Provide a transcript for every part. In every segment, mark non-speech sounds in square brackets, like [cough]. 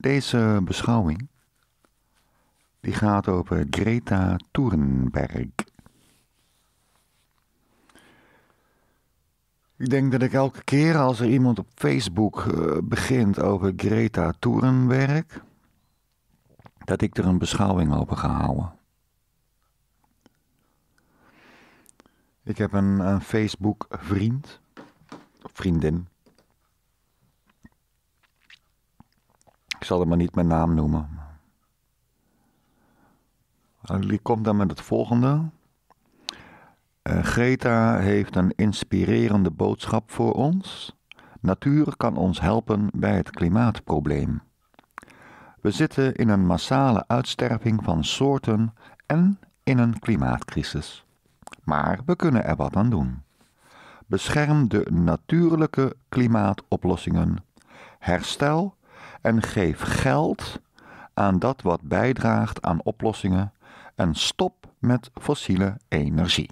Deze beschouwing die gaat over Greta Thunberg. Ik denk dat ik elke keer als er iemand op Facebook uh, begint over Greta Thunberg, dat ik er een beschouwing over ga houden. Ik heb een, een Facebook vriend, vriendin. Ik zal hem maar niet mijn naam noemen. Die komt dan met het volgende. Uh, Greta heeft een inspirerende boodschap voor ons. Natuur kan ons helpen bij het klimaatprobleem. We zitten in een massale uitsterving van soorten en in een klimaatcrisis. Maar we kunnen er wat aan doen. Bescherm de natuurlijke klimaatoplossingen. Herstel en geef geld aan dat wat bijdraagt aan oplossingen en stop met fossiele energie.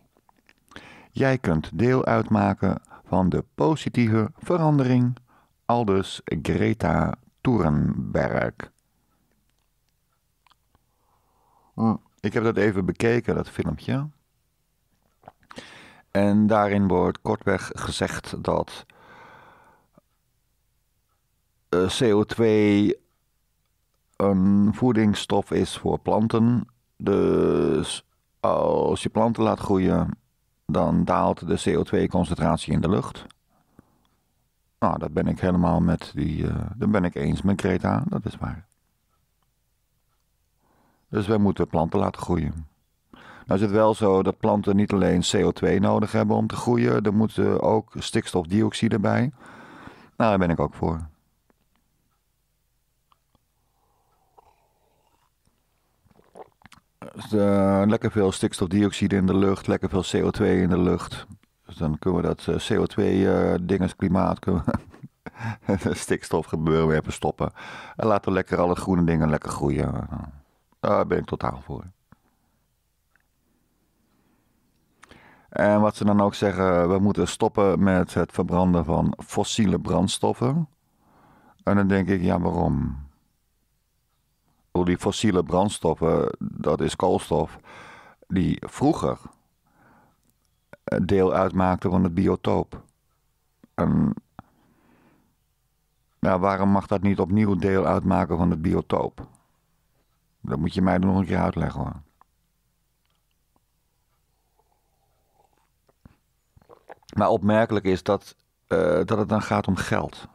Jij kunt deel uitmaken van de positieve verandering, aldus Greta Thunberg. Hm, ik heb dat even bekeken, dat filmpje. En daarin wordt kortweg gezegd dat CO2 een voedingsstof is voor planten. Dus als je planten laat groeien, dan daalt de CO2-concentratie in de lucht. Nou, dat ben ik helemaal met die. Uh, ben ik eens met Greta, dat is waar. Dus wij moeten planten laten groeien. Nou is het wel zo dat planten niet alleen CO2 nodig hebben om te groeien, er moet ook stikstofdioxide bij. Nou, daar ben ik ook voor. Uh, lekker veel stikstofdioxide in de lucht, lekker veel CO2 in de lucht. Dus dan kunnen we dat uh, CO2-ding als klimaat, kunnen we [laughs] stikstof gebeuren weer even stoppen. En laten we lekker alle groene dingen lekker groeien. Daar ben ik totaal voor. En wat ze dan ook zeggen, we moeten stoppen met het verbranden van fossiele brandstoffen. En dan denk ik, ja, waarom? Die fossiele brandstoffen, dat is koolstof, die vroeger deel uitmaakte van het biotoop. En ja, waarom mag dat niet opnieuw deel uitmaken van het biotoop? Dat moet je mij nog een keer uitleggen hoor. Maar opmerkelijk is dat, uh, dat het dan gaat om geld.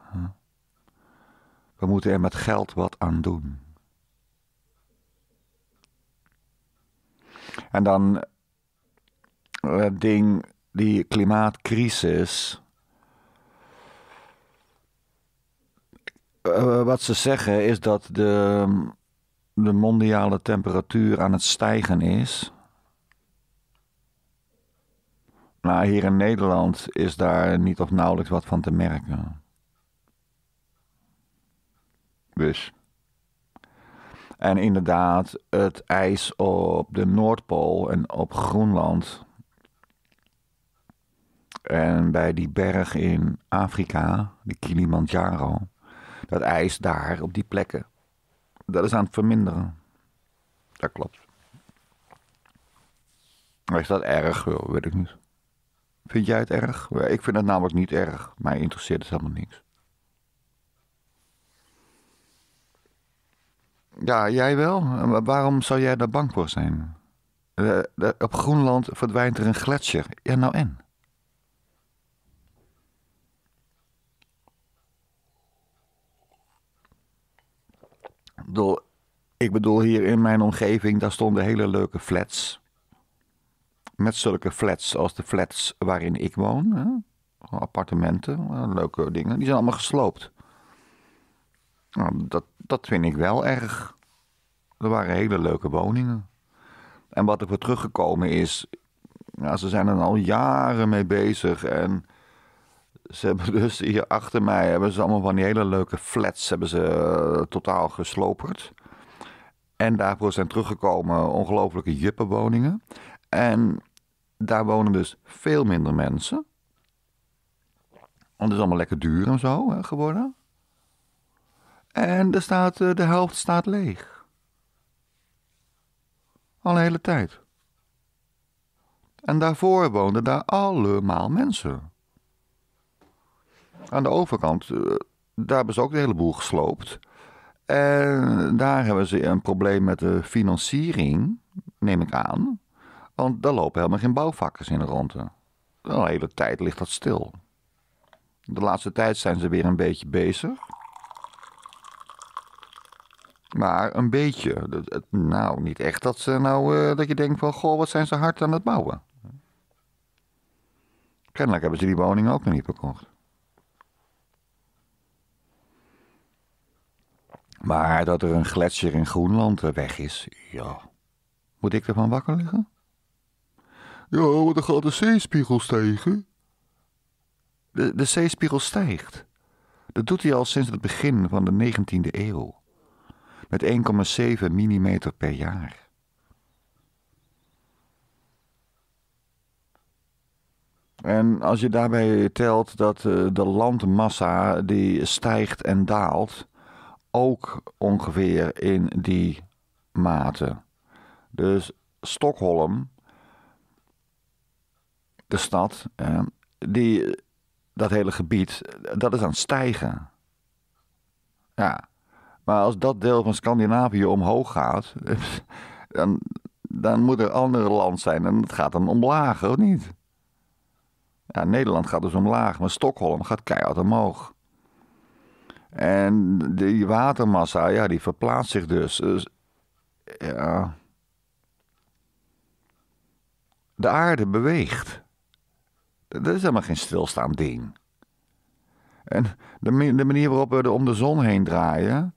We moeten er met geld wat aan doen. En dan het ding, die klimaatcrisis. Uh, wat ze zeggen is dat de, de mondiale temperatuur aan het stijgen is. Nou, hier in Nederland is daar niet of nauwelijks wat van te merken. Dus. En inderdaad, het ijs op de Noordpool en op Groenland. En bij die berg in Afrika, die Kilimanjaro. Dat ijs daar op die plekken. Dat is aan het verminderen. Dat klopt. Is dat erg? Weet ik niet. Vind jij het erg? Ik vind het namelijk niet erg. Mij interesseert het helemaal niks. Ja, jij wel? Waarom zou jij daar bang voor zijn? op Groenland verdwijnt er een gletsjer. Ja, nou en? Ik bedoel, hier in mijn omgeving, daar stonden hele leuke flats met zulke flats als de flats waarin ik woon. Hè? Appartementen, leuke dingen. Die zijn allemaal gesloopt. Nou, dat, dat vind ik wel erg. Er waren hele leuke woningen. En wat er voor teruggekomen is. Ze zijn er al jaren mee bezig. En ze hebben [laughs] dus hier achter mij hebben ze allemaal van die hele leuke flats hebben ze uh, totaal gesloperd. En daarvoor zijn teruggekomen ongelooflijke juppenwoningen. En daar wonen dus veel minder mensen. Want het is allemaal lekker duur en zo hè, geworden. En staat, de helft staat leeg. Al een hele tijd. En daarvoor woonden daar allemaal mensen. Aan de overkant, daar hebben ze ook een heleboel gesloopt. En daar hebben ze een probleem met de financiering, neem ik aan. Want daar lopen helemaal geen bouwvakkers in de. Al een hele tijd ligt dat stil. De laatste tijd zijn ze weer een beetje bezig. Maar een beetje. Nou, niet echt dat ze nou, uh, dat je denkt van, goh, wat zijn ze hard aan het bouwen. Kennelijk hebben ze die woning ook nog niet verkocht. Maar dat er een gletsjer in Groenland weg is, ja. Moet ik ervan wakker liggen? Ja, want dan gaat de zeespiegel stijgen. De, de zeespiegel stijgt. Dat doet hij al sinds het begin van de 19e eeuw. Met 1,7 mm per jaar. En als je daarbij telt dat eh, de landmassa die stijgt en daalt, ook ongeveer in die mate. Dus Stockholm, de stad, die, dat hele gebied, dat is aan het stijgen. Ja, maar als dat deel van Scandinavië omhoog gaat, [laughs] dan, dan moet er ander land zijn en het gaat dan omlaag, of niet? Ja, Nederland gaat dus omlaag, maar Stockholm gaat keihard omhoog. En die watermassa, ja, die verplaatst zich dus. dus ja. De aarde beweegt. Dat is helemaal geen stilstaand ding. En de, de manier waarop we er om de zon heen draaien.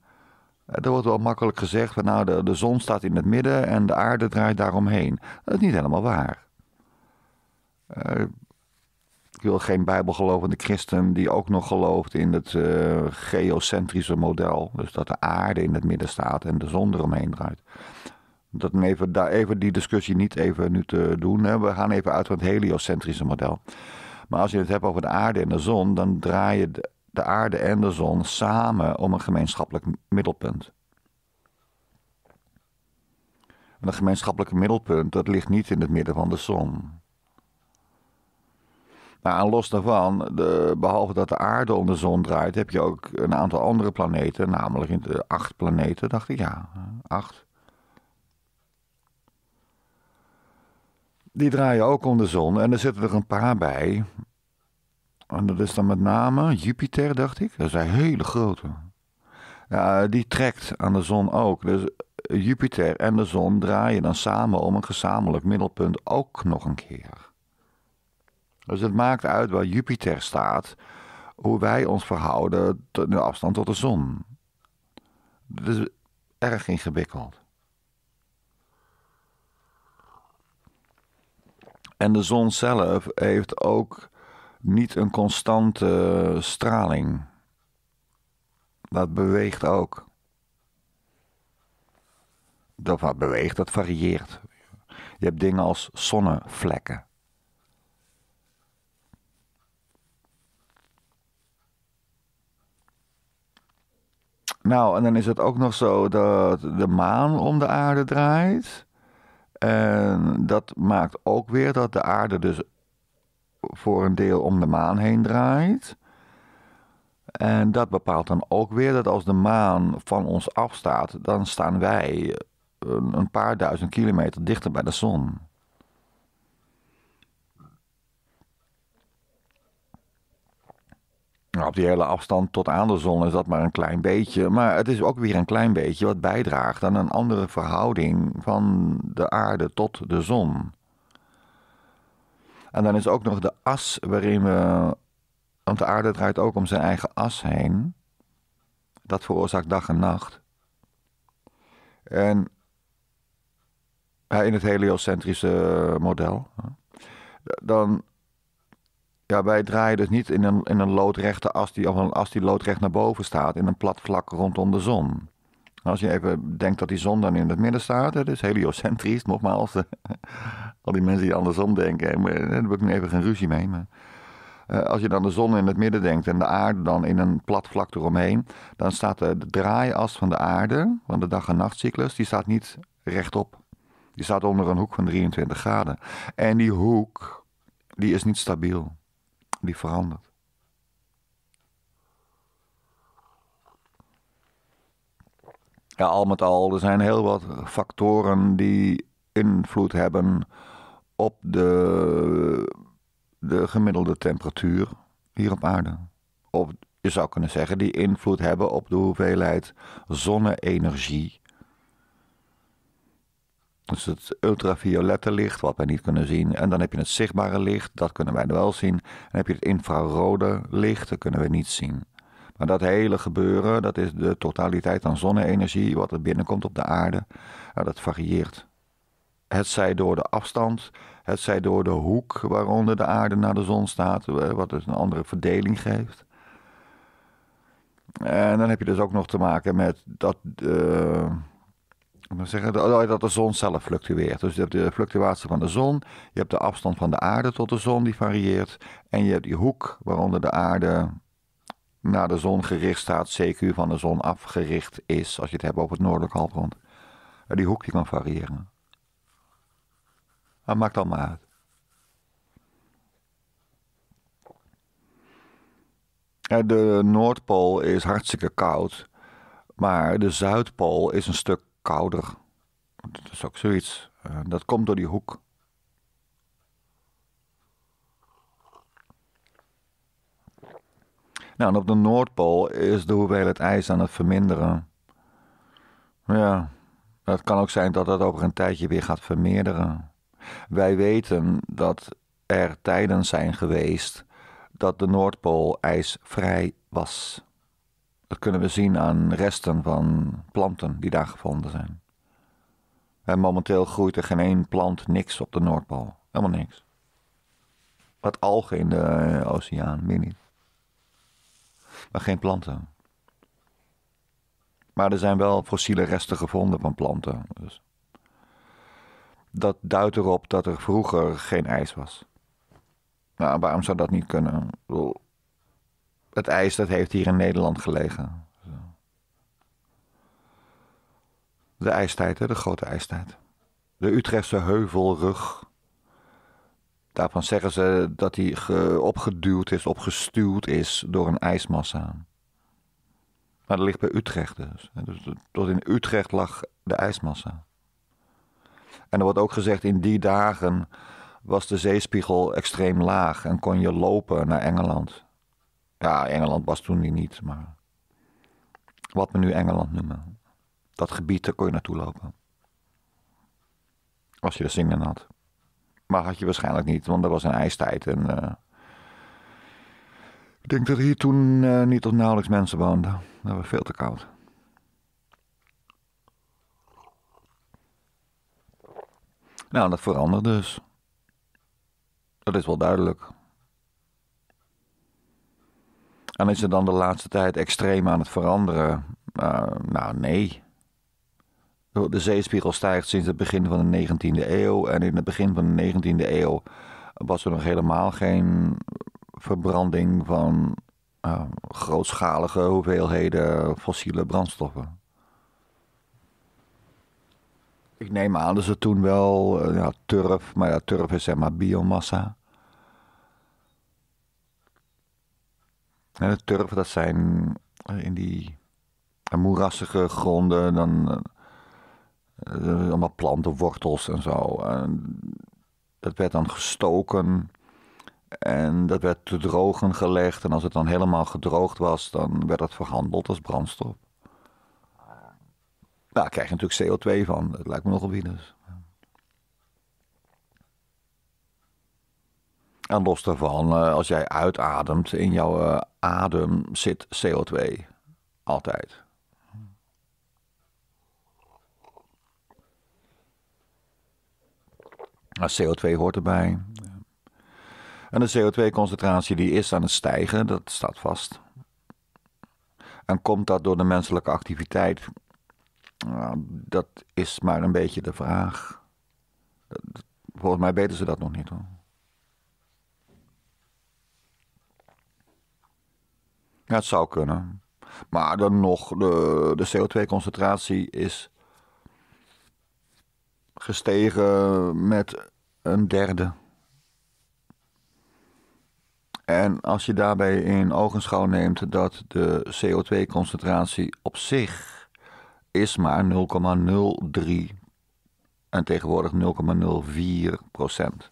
Er wordt wel makkelijk gezegd van nou, de, de zon staat in het midden en de aarde draait daaromheen. Dat is niet helemaal waar. Uh, ik wil geen bijbelgelovende christen die ook nog gelooft in het uh, geocentrische model. Dus dat de aarde in het midden staat en de zon eromheen draait. Dat even, daar even die discussie niet even nu te doen. Hè. We gaan even uit van het heliocentrische model. Maar als je het hebt over de aarde en de zon, dan draaien de, de aarde en de zon samen om een gemeenschappelijk middelpunt. En dat gemeenschappelijke middelpunt, dat ligt niet in het midden van de zon. Nou, los daarvan, de, behalve dat de aarde om de zon draait, heb je ook een aantal andere planeten, namelijk de acht planeten, dacht ik, ja, acht. Die draaien ook om de zon en er zitten er een paar bij. En dat is dan met name Jupiter, dacht ik. Dat is een hele grote. Ja, die trekt aan de zon ook. Dus Jupiter en de zon draaien dan samen om een gezamenlijk middelpunt ook nog een keer. Dus het maakt uit waar Jupiter staat, hoe wij ons verhouden de afstand tot de zon. Dat is erg ingewikkeld. En de zon zelf heeft ook niet een constante straling. Dat beweegt ook. Dat wat beweegt, dat varieert. Je hebt dingen als zonnevlekken. Nou, en dan is het ook nog zo dat de maan om de aarde draait. En dat maakt ook weer dat de aarde dus voor een deel om de maan heen draait. En dat bepaalt dan ook weer dat als de maan van ons afstaat, dan staan wij een paar duizend kilometer dichter bij de zon. Nou, op die hele afstand tot aan de zon is dat maar een klein beetje. Maar het is ook weer een klein beetje wat bijdraagt aan een andere verhouding van de aarde tot de zon. En dan is ook nog de as waarin we. Want de aarde draait ook om zijn eigen as heen. Dat veroorzaakt dag en nacht. En in het heliocentrische model. Dan ja, wij draaien dus niet in een, in een loodrechte as die, of een as die loodrecht naar boven staat, in een plat vlak rondom de zon. Als je even denkt dat die zon dan in het midden staat, dat is heliocentrisch, [laughs] nogmaals. [laughs] al die mensen die andersom denken, daar heb ik nu even geen ruzie mee. Maar Eh, als je dan de zon in het midden denkt en de aarde dan in een plat vlak eromheen, dan staat de, de draaias van de aarde, van de dag- en nachtcyclus, die staat niet rechtop. Die staat onder een hoek van 23 graden. En die hoek, die is niet stabiel. Die verandert. Ja, al met al, er zijn heel wat factoren die invloed hebben op de, de gemiddelde temperatuur hier op aarde. Of je zou kunnen zeggen, die invloed hebben op de hoeveelheid zonne-energie. Dus het ultraviolette licht, wat wij niet kunnen zien. En dan heb je het zichtbare licht, dat kunnen wij wel zien. En dan heb je het infrarode licht, dat kunnen we niet zien. Maar dat hele gebeuren, dat is de totaliteit aan zonne-energie, wat er binnenkomt op de aarde. Nou, dat varieert. Het zij door de afstand, het zij door de hoek waaronder de aarde naar de zon staat, eh, wat dus een andere verdeling geeft. En dan heb je dus ook nog te maken met dat, uh, zeggen, dat de zon zelf fluctueert. Dus je hebt de fluctuatie van de zon, je hebt de afstand van de aarde tot de zon die varieert, en je hebt die hoek waaronder de aarde naar de zon gericht staat, CQ van de zon afgericht is, als je het hebt over het noordelijk halfrond. Die hoek kan variëren. Dat maakt allemaal uit. De Noordpool is hartstikke koud, maar de Zuidpool is een stuk kouder. Dat is ook zoiets. Eh, dat komt door die hoek. Nou, en op de Noordpool is de hoeveelheid ijs aan het verminderen. Ja, het kan ook zijn dat dat over een tijdje weer gaat vermeerderen. Wij weten dat er tijden zijn geweest dat de Noordpool ijsvrij was. Dat kunnen we zien aan resten van planten die daar gevonden zijn. En momenteel groeit er geen één plant, niks op de Noordpool. Helemaal niks. Wat algen in de oceaan, meer niet. Maar geen planten. Maar er zijn wel fossiele resten gevonden van planten. Dus dat duidt erop dat er vroeger geen ijs was. Nou, waarom zou dat niet kunnen? Het ijs dat heeft hier in Nederland gelegen. De ijstijd, de grote ijstijd. De Utrechtse heuvelrug. Daarvan zeggen ze dat hij opgeduwd is, opgestuwd is door een ijsmassa. Maar dat ligt bij Utrecht dus. dus. Tot in Utrecht lag de ijsmassa. En er wordt ook gezegd, in die dagen was de zeespiegel extreem laag en kon je lopen naar Engeland. Ja, Engeland was toen niet, maar wat we nu Engeland noemen. Dat gebied, daar kon je naartoe lopen. Als je er zin in had. Maar had je waarschijnlijk niet, want er was een ijstijd en... Uh, ik denk dat hier toen uh, niet of nauwelijks mensen woonden. Dat was veel te koud. Nou, dat verandert dus. Dat is wel duidelijk. En is het dan de laatste tijd extreem aan het veranderen? Uh, nou, nee. De zeespiegel stijgt sinds het begin van de 19e eeuw. En in het begin van de 19e eeuw was er nog helemaal geen verbranding van uh, grootschalige hoeveelheden fossiele brandstoffen. Ik neem aan dat ze toen wel uh, ja, turf, maar ja, turf is zeg maar biomassa. En de turf, dat zijn in die moerassige gronden, dan uh, allemaal planten, wortels en zo. En dat werd dan gestoken en dat werd te drogen gelegd. En als het dan helemaal gedroogd was, dan werd het verhandeld als brandstof. Nou, daar krijg je natuurlijk CO2 van. Dat lijkt me nogal winus. En los daarvan, eh, als jij uitademt, in jouw eh, adem zit CO2. Altijd. CO2 hoort erbij. En de CO2-concentratie die is aan het stijgen, dat staat vast. En komt dat door de menselijke activiteit? Nou, dat is maar een beetje de vraag. Volgens mij weten ze dat nog niet hoor. Ja, het zou kunnen. Maar dan nog, de, de CO2-concentratie is gestegen met een derde. En als je daarbij in ogenschouw neemt dat de CO2-concentratie op zich is maar 0,03 en tegenwoordig 0,04 procent.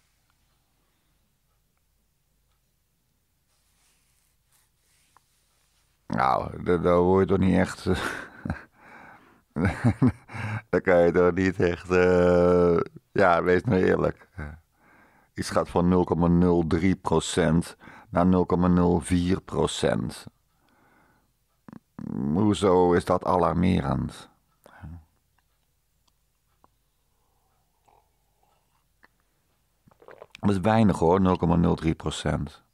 Nou, daar word je toch niet echt. [laughs] [laughs] dan kan je toch niet echt. Uh, ja, wees nou eerlijk. Iets gaat van 0,03% naar 0,04%. Hoezo is dat alarmerend? Dat is weinig hoor, 0,03%.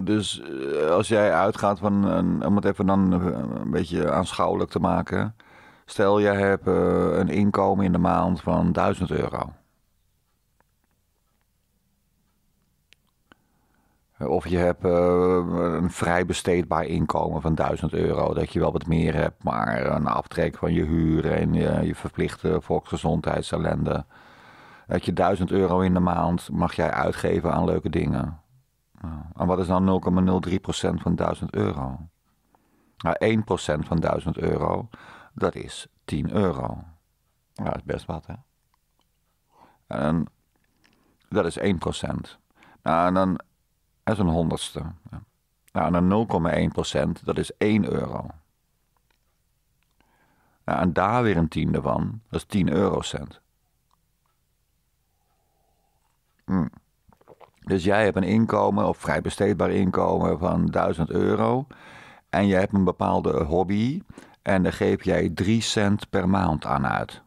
Dus eh, als jij uitgaat van, om het even dan een beetje aanschouwelijk te maken. Stel, jij hebt uh, een inkomen in de maand van 1000 euro. Of je hebt een vrij besteedbaar inkomen van 1000 euro. Dat je wel wat meer hebt, maar een aftrek van je huur en je, verplichte volksgezondheidsellende. Dat je 1000 euro in de maand mag jij uitgeven aan leuke dingen. En wat is dan 0,03% van 1000 euro? Nou, 1% van 1000 euro, dat is 10 euro. Ja, dat is best wat, hè? En dat is 1%. Nou, en dan dat is een honderdste. Nou, en dan 0,1%, dat is 1 euro. Nou, en daar weer een tiende van, dat is 10 eurocent. Hm. Dus jij hebt een inkomen, of vrij besteedbaar inkomen van 1000 euro. En je hebt een bepaalde hobby. En daar geef jij 3 cent per maand aan uit.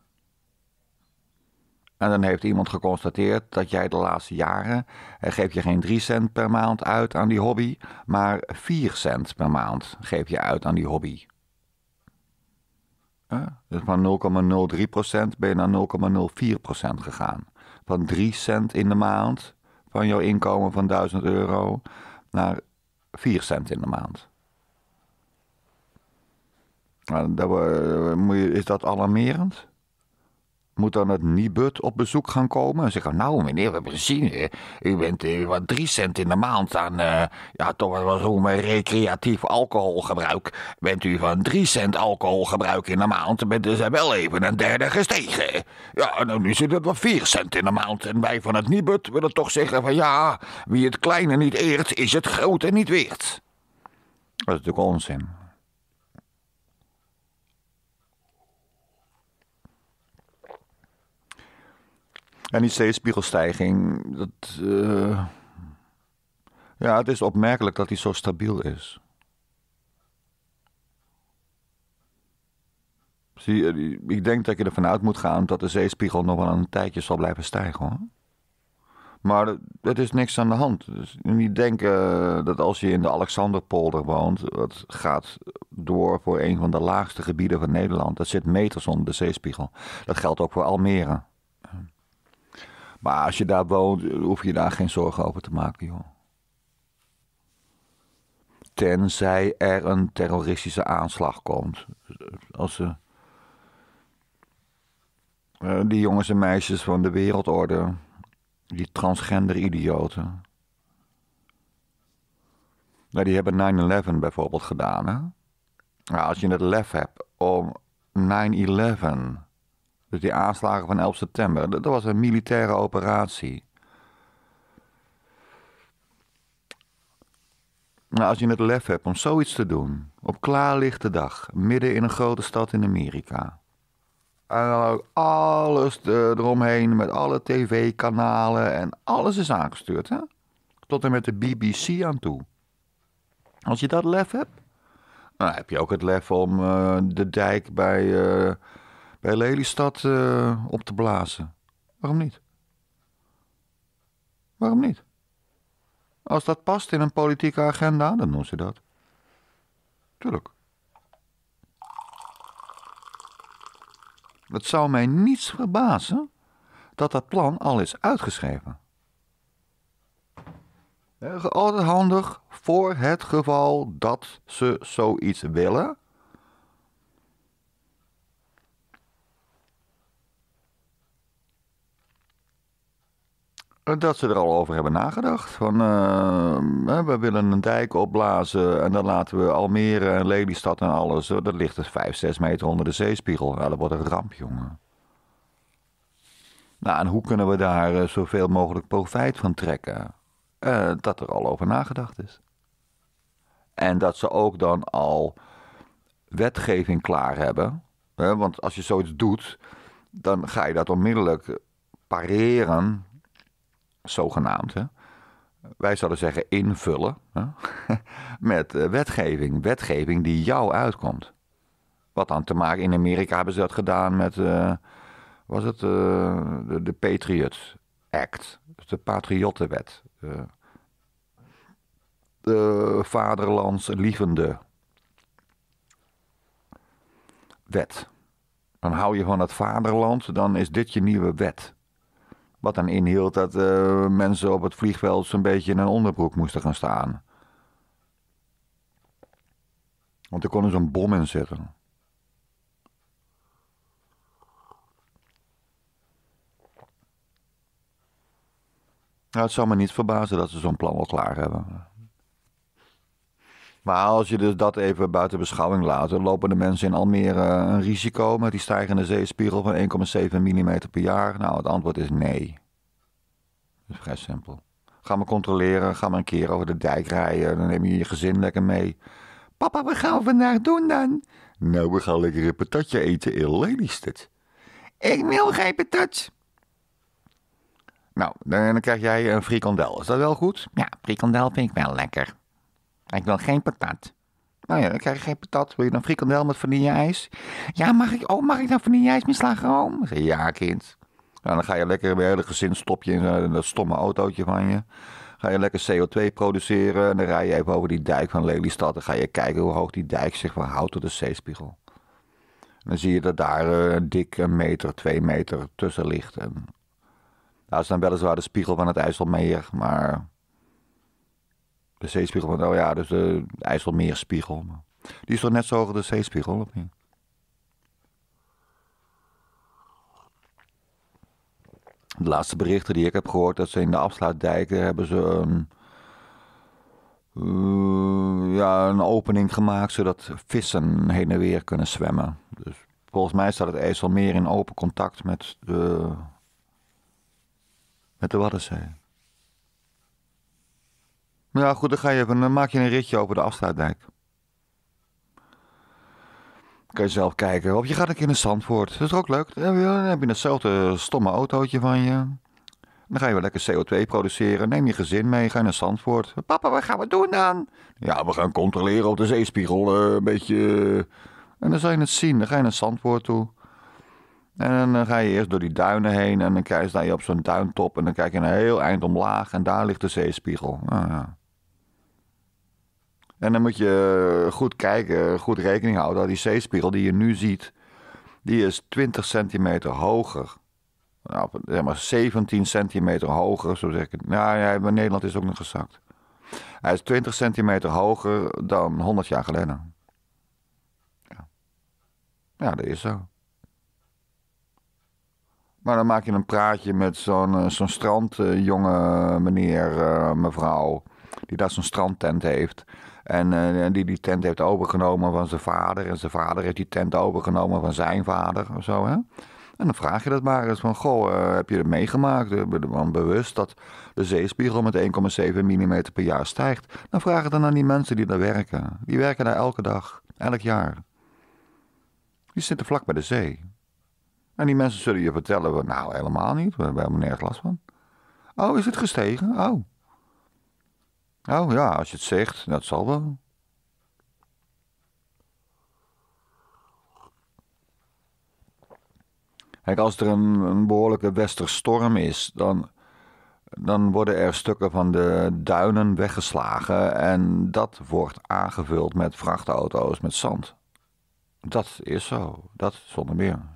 En dan heeft iemand geconstateerd dat jij de laatste jaren eh, geef je geen 3 cent per maand uit aan die hobby, maar 4 cent per maand geef je uit aan die hobby. dus van 0,03% ben je naar 0,04% gegaan. Van 3 cent in de maand van jouw inkomen van 1000 euro naar 4 cent in de maand. Nou, is dat alarmerend? Moet dan het Nibud op bezoek gaan komen en zeggen: Nou, meneer, we hebben gezien, u bent uh, wat drie cent in de maand aan, uh, ja, toch wel zo'n recreatief alcoholgebruik. Bent u van drie cent alcoholgebruik in de maand, bent dus wel even een derde gestegen. Ja, nou, nu zit het wel vier cent in de maand. En wij van het Nibud willen toch zeggen: van ja, wie het kleine niet eert, is het grote niet weert. Dat is natuurlijk onzin. En die zeespiegelstijging, dat, uh, ja, het is opmerkelijk dat die zo stabiel is. Zie, ik denk dat je ervan uit moet gaan dat de zeespiegel nog wel een tijdje zal blijven stijgen hoor. Maar er is niks aan de hand. Dus niet denken dat als je in de Alexanderpolder woont, dat gaat door voor een van de laagste gebieden van Nederland. Dat zit meters onder de zeespiegel. Dat geldt ook voor Almere. Maar als je daar woont, hoef je daar geen zorgen over te maken, joh. Tenzij er een terroristische aanslag komt. Als ze. Uh, die jongens en meisjes van de wereldorde. Die transgender idioten. Nou, die hebben 9-11 bijvoorbeeld gedaan, hè? Nou, als je het lef hebt om 9-11 dus die aanslagen van 11 september, dat, was een militaire operatie. Nou, als je het lef hebt om zoiets te doen, op klaarlichte dag, midden in een grote stad in Amerika. En dan ook alles eromheen met alle tv-kanalen en alles is aangestuurd, hè? Tot en met de BBC aan toe. Als je dat lef hebt, dan heb je ook het lef om uh, de dijk bij uh, bij Lelystad uh, op te blazen. Waarom niet? Waarom niet? Als dat past in een politieke agenda, dan doen ze dat. Tuurlijk. Het zou mij niets verbazen dat dat plan al is uitgeschreven. Altijd handig voor het geval dat ze zoiets willen. Dat ze er al over hebben nagedacht. Van, uh, we willen een dijk opblazen en dan laten we Almere en Lelystad en alles. Dat ligt dus 5, 6 meter onder de zeespiegel. Ja, dat wordt een ramp, jongen. Nou, en hoe kunnen we daar uh, zoveel mogelijk profijt van trekken? Dat er al over nagedacht is. En dat ze ook dan al wetgeving klaar hebben. Want als je zoiets doet, dan ga je dat onmiddellijk pareren zogenaamd. Hè? Wij zouden zeggen invullen hè? [laughs] met uh, wetgeving. Wetgeving die jou uitkomt. Wat dan te maken, in Amerika hebben ze dat gedaan met, uh, was het uh, de, Patriot Act, de Patriottenwet. de vaderlandslievende wet. Dan hou je van het vaderland, dan is dit je nieuwe wet. Wat dan inhield dat uh, mensen op het vliegveld zo'n beetje in een onderbroek moesten gaan staan. Want er kon dus een bom in zitten. Nou, het zou me niet verbazen dat ze zo'n plan al klaar hebben. Maar als je dus dat even buiten beschouwing laat, lopen de mensen in Almere een risico met die stijgende zeespiegel van 1,7 mm per jaar. Nou, het antwoord is nee. Dat is vrij simpel. Ga maar controleren, ga maar een keer over de dijk rijden, dan neem je je gezin lekker mee. Papa, wat gaan we vandaag doen dan? Nou, we gaan lekker een patatje eten in Lelystad. Ik wil geen patat. Nou, dan krijg jij een frikandel. Is dat wel goed? Ja, frikandel vind ik wel lekker. Ik wil geen patat. Nou ja, dan krijg je geen patat. Wil je dan frikandel met vanille-ijs? Ja, mag ik, oh, mag ik dan vanille-ijs met slagroom? Ja, kind. Dan ga je lekker bij hele gezin stop je in dat stomme autootje van je. Ga je lekker CO2 produceren en dan rij je even over die dijk van Lelystad. Dan ga je kijken hoe hoog die dijk zich verhoudt tot de zeespiegel. Dan zie je dat daar uh, dik een meter, twee meter tussen ligt. En dat is dan weliswaar de spiegel van het IJsselmeer, maar de zeespiegel oh ja, dus de IJsselmeerspiegel. Die is toch net zo hoog als de zeespiegel, of? De laatste berichten die ik heb gehoord, dat ze in de afsluitdijken hebben ze een, uh, ja, een opening gemaakt zodat vissen heen en weer kunnen zwemmen. Dus volgens mij staat het IJsselmeer in open contact met de, met de Waddenzee. Ja, goed, dan, ga je even, maak je een ritje over de afsluitdijk. Kan je zelf kijken. Of je gaat een keer naar Zandvoort. Dat is ook leuk. Dan heb je hetzelfde stomme autootje van je. Dan ga je wel lekker CO2 produceren. Neem je gezin mee, ga je naar Zandvoort. Papa, wat gaan we doen dan? Ja, we gaan controleren op de zeespiegel. Uh, een beetje. En dan zal je het zien. Dan ga je naar Zandvoort toe. En dan ga je eerst door die duinen heen. En dan kijk je op zo'n duintop. En dan kijk je een heel eind omlaag. En daar ligt de zeespiegel. Ah, ja. En dan moet je goed kijken, goed rekening houden dat die zeespiegel die je nu ziet, die is 20 centimeter hoger. Nou, zeg maar 17 centimeter hoger, zo zeg ik het. Nou ja, in Nederland is ook nog gezakt. Hij is 20 centimeter hoger dan 100 jaar geleden. Ja, ja dat is zo. Maar dan maak je een praatje met zo'n eh, zo'n strandjonge meneer, uh, mevrouw, die daar zo'n strandtent heeft. En uh, die die tent heeft overgenomen van zijn vader. En zijn vader heeft die tent overgenomen van zijn vader of zo. Hè? En dan vraag je dat maar eens van, goh, uh, heb je het meegemaakt? Je ervan bewust dat de zeespiegel met 1,7 mm per jaar stijgt? Dan vraag het dan aan die mensen die daar werken. Die werken daar elke dag, elk jaar. Die zitten vlak bij de zee. En die mensen zullen je vertellen, nou helemaal niet, we hebben helemaal nergens last van. Oh, is het gestegen? Oh. Oh ja, als je het zegt, dat zal wel. Kijk, als er een, een behoorlijke westerstorm is, dan, dan worden er stukken van de duinen weggeslagen en dat wordt aangevuld met vrachtauto's met zand. Dat is zo, dat zonder meer.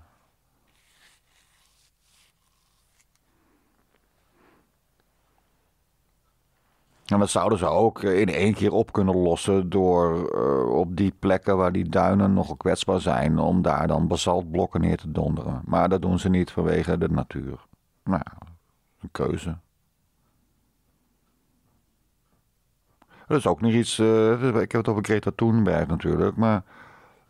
En dat zouden ze ook in één keer op kunnen lossen door uh, op die plekken waar die duinen nogal kwetsbaar zijn, om daar dan basaltblokken neer te donderen. Maar dat doen ze niet vanwege de natuur. Nou, een keuze. Dat is ook nog iets. Uh, ik heb het over Greta Thunberg natuurlijk. Maar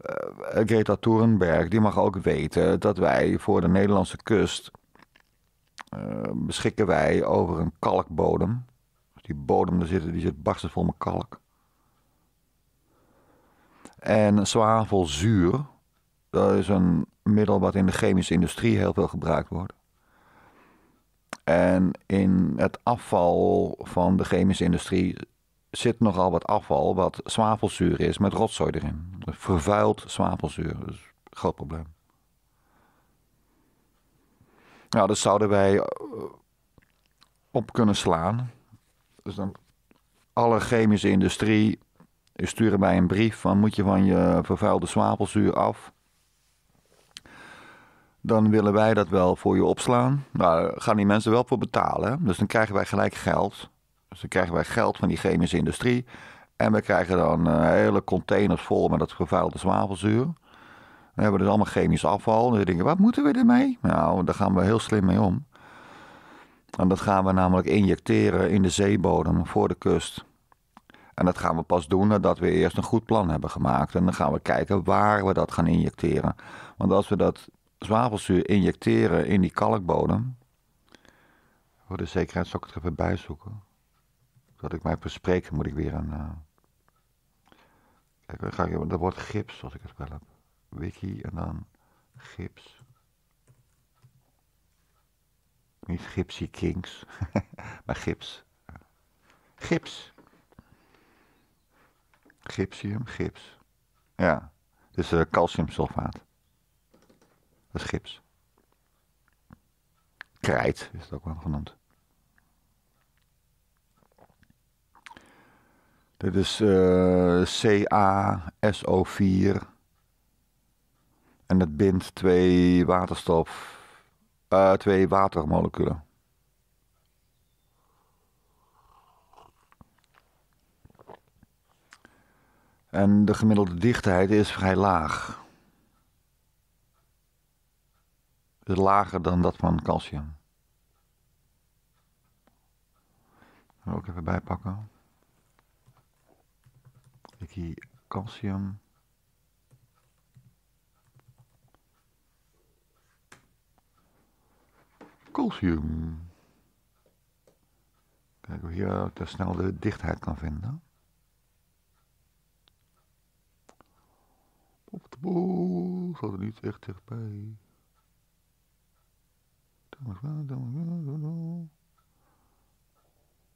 uh, Greta Thunberg die mag ook weten dat wij voor de Nederlandse kust. Beschikken wij over een kalkbodem. Die bodem daar zit, die zit barstens vol met kalk. En zwavelzuur. Dat is een middel wat in de chemische industrie heel veel gebruikt wordt. En in het afval van de chemische industrie zit nogal wat afval wat zwavelzuur is met rotzooi erin. Vervuild zwavelzuur, dat is een groot probleem. Nou, dat zouden wij eh, op kunnen slaan. Dus dan alle chemische industrie sturen wij een brief van moet je van je vervuilde zwavelzuur af. Dan willen wij dat wel voor je opslaan. Nou, daar gaan die mensen wel voor betalen. Dus dan krijgen wij gelijk geld. Dus dan krijgen wij geld van die chemische industrie. En we krijgen dan uh, hele containers vol met dat vervuilde zwavelzuur. Dan hebben we dus allemaal chemisch afval. En dan denken wat moeten we ermee? Nou, daar gaan we heel slim mee om. En dat gaan we namelijk injecteren in de zeebodem voor de kust. En dat gaan we pas doen nadat we eerst een goed plan hebben gemaakt. En dan gaan we kijken waar we dat gaan injecteren. Want als we dat zwavelzuur injecteren in die kalkbodem. Voor de zekerheid zal ik het even bijzoeken dat ik mij verspreken, moet ik weer een. Uh... Kijk, dan ga ik, dat wordt gips als ik het wel heb. Wiki en dan gips. Niet Gypsy Kings, [laughs] maar gips. Gips. Gypsium, gips. Ja, dus uh, calciumsulfaat. Dat is gips. Krijt is het ook wel genoemd. Dit is uh, CaSO4. En het bindt twee waterstof, uh, twee watermoleculen. En de gemiddelde dichtheid is vrij laag. Is lager dan dat van calcium. Ook even bijpakken. Ik hier calcium. Calcium. Kijken of hier te snel de dichtheid kan vinden. Op de boel staat er niet echt dichtbij.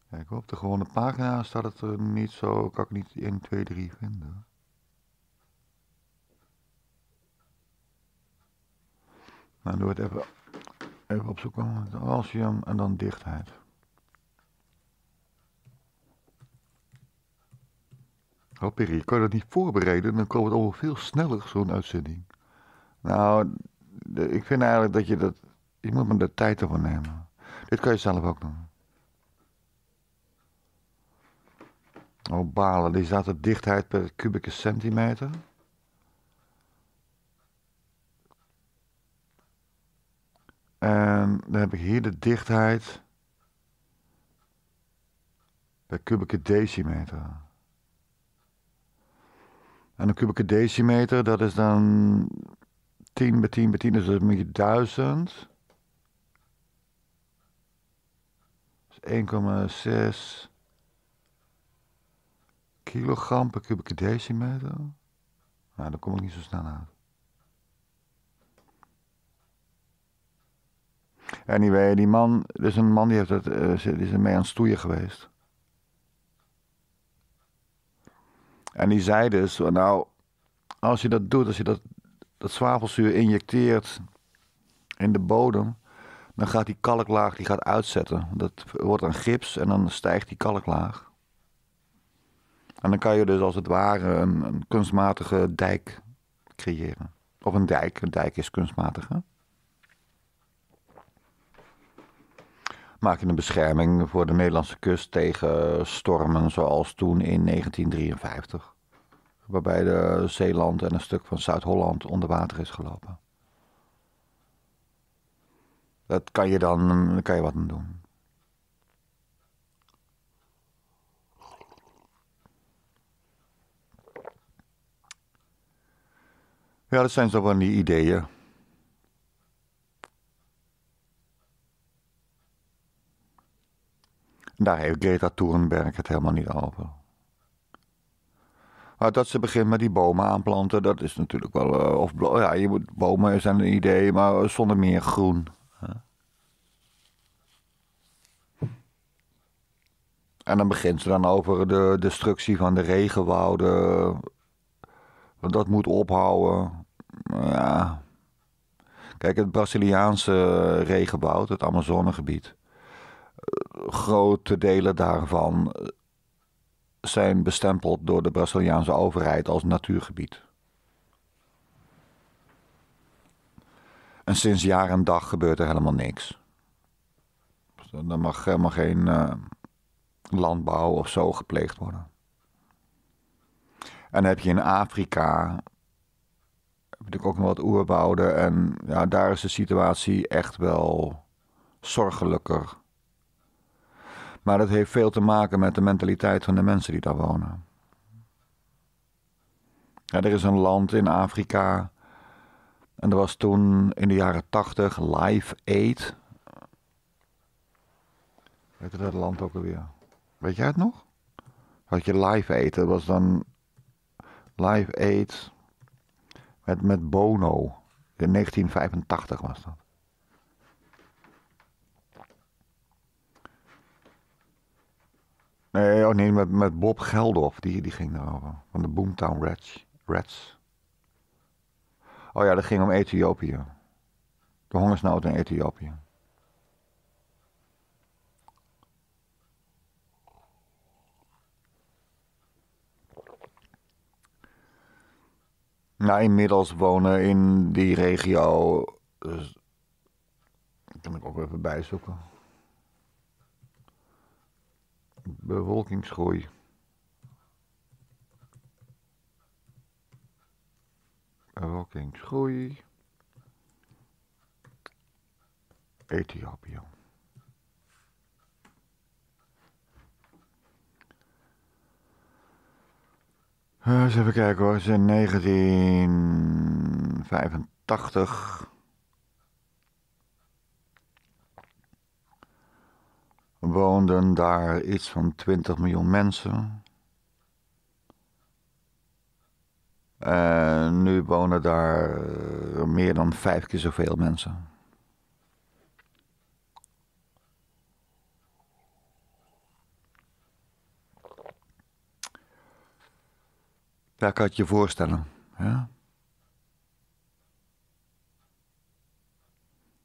Kijk, op de gewone pagina staat het er niet zo, kan ik niet 1, 2, 3 vinden. Nou, doe het even, even opzoeken. Calcium en dan dichtheid. Oh, Perry, kan je dat niet voorbereiden? Dan komt het allemaal veel sneller, zo'n uitzending. Nou, ik vind eigenlijk dat je dat... Je moet me de tijd ervoor nemen. Dit kan je zelf ook doen. Oh, balen. Die staat de dichtheid per kubieke centimeter. En dan heb ik hier de dichtheid per kubieke decimeter. En een kubieke decimeter, dat is dan 10 bij 10 bij 10, dus dat is een 1000. Dus 1,6 kilogram per kubieke decimeter. Nou, daar kom ik niet zo snel uit. Anyway, die man, dus een man die, heeft het, uh, is ermee aan het stoeien geweest. En die zei dus, nou, als je dat doet, als je dat, dat zwavelzuur injecteert in de bodem, dan gaat die kalklaag die gaat uitzetten. Dat wordt een gips en dan stijgt die kalklaag. En dan kan je dus als het ware een, een kunstmatige dijk creëren. Of een dijk, een dijk is kunstmatig. Hè? Maak je een bescherming voor de Nederlandse kust tegen stormen zoals toen in 1953. Waarbij de Zeeland en een stuk van Zuid-Holland onder water is gelopen. Dat kan je dan, kan je wat aan doen. Ja, dat zijn zo van die ideeën. Daar heeft Greta Thunberg het helemaal niet over. Maar dat ze begint met die bomen aanplanten, dat is natuurlijk wel. Uh, of ja, je moet, bomen zijn een idee, maar zonder meer groen. En dan begint ze dan over de destructie van de regenwouden. Dat moet ophouden. Ja. Kijk, het Braziliaanse regenwoud, het Amazonegebied. Grote delen daarvan zijn bestempeld door de Braziliaanse overheid als natuurgebied. En sinds jaar en dag gebeurt er helemaal niks. Er mag helemaal geen uh, landbouw of zo gepleegd worden. En heb je in Afrika ik ook nog wat oerwouden en ja, daar is de situatie echt wel zorgelijker. Maar dat heeft veel te maken met de mentaliteit van de mensen die daar wonen. Ja, er is een land in Afrika en er was toen in de jaren tachtig Live Aid. Weet je dat land ook alweer? Weet jij het nog? Had je Live Aid, dat was dan Live Aid met, met Bono. In 1985 was dat. Nee, oh nee, met, met Bob Geldof, die, die ging daarover. Van de Boomtown Rats. Rats. Oh ja, dat ging om Ethiopië. De hongersnood in Ethiopië. Nou, inmiddels wonen in die regio. Dus, kan ik ook even bijzoeken. Bevolkingsgroei. Bevolkingsgroei. Ethiopië. Uh, eens even kijken hoor. Is in 1985. Woonden daar iets van 20 miljoen mensen. En nu wonen daar meer dan vijf keer zoveel mensen. Daar kan je je voorstellen. Ja?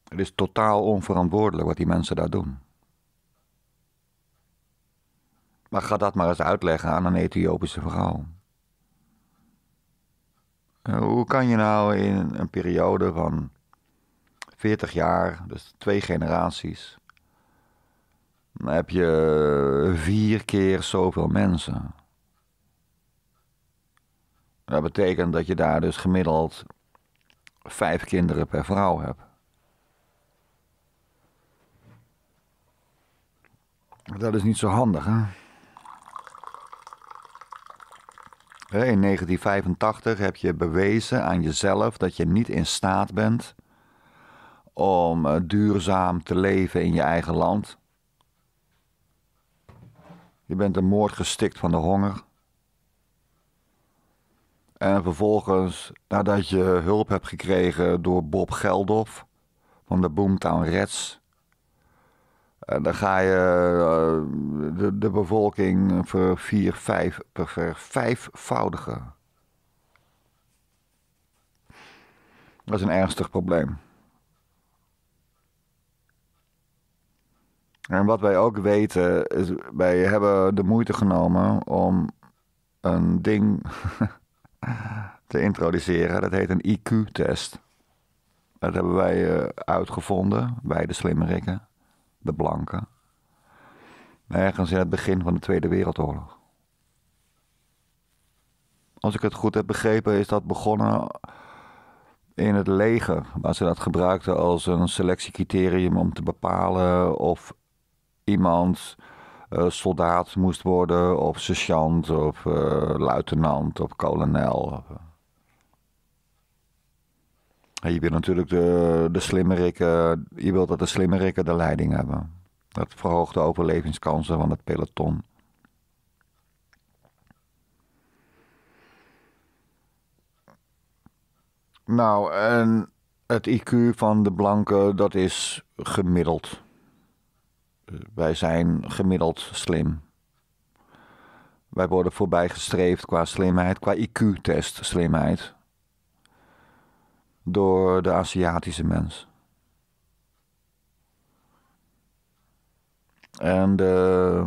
Het is totaal onverantwoordelijk wat die mensen daar doen. Maar ga dat maar eens uitleggen aan een Ethiopische vrouw. Eh, hoe kan je nou in een periode van 40 jaar, dus twee generaties, dan heb je vier keer zoveel mensen. Dat betekent dat je daar dus gemiddeld vijf kinderen per vrouw hebt. Dat is niet zo handig, hè? In 1985 heb je bewezen aan jezelf dat je niet in staat bent om eh, duurzaam te leven in je eigen land. Je bent een moord gestikt van de honger. En vervolgens, nadat je hulp hebt gekregen door Bob Geldof van de Boomtown Reds, eh, dan ga je eh, de, de bevolking ver vier, vijf, ver vijfvoudigen. Dat is een ernstig probleem. En wat wij ook weten, is wij hebben de moeite genomen om een ding [laughs] te introduceren. Dat heet een IQ-test. Dat hebben wij uh, uitgevonden bij de slimmerikken, de blanken. Ergens in het begin van de Tweede Wereldoorlog. Als ik het goed heb begrepen, is dat begonnen in het leger, waar ze dat gebruikten als een selectiecriterium om te bepalen of iemand uh, soldaat moest worden, of sergeant, of uh, luitenant, of kolonel. Je wilt natuurlijk de, de slimmerikken, je wilt dat de slimmerikken de leiding hebben. Dat verhoogt de overlevingskansen van het peloton. Nou, en het IQ van de blanken, dat is gemiddeld. Wij zijn gemiddeld slim. Wij worden voorbijgestreefd qua slimheid, qua IQ-test slimheid. Door de Aziatische mens. En de,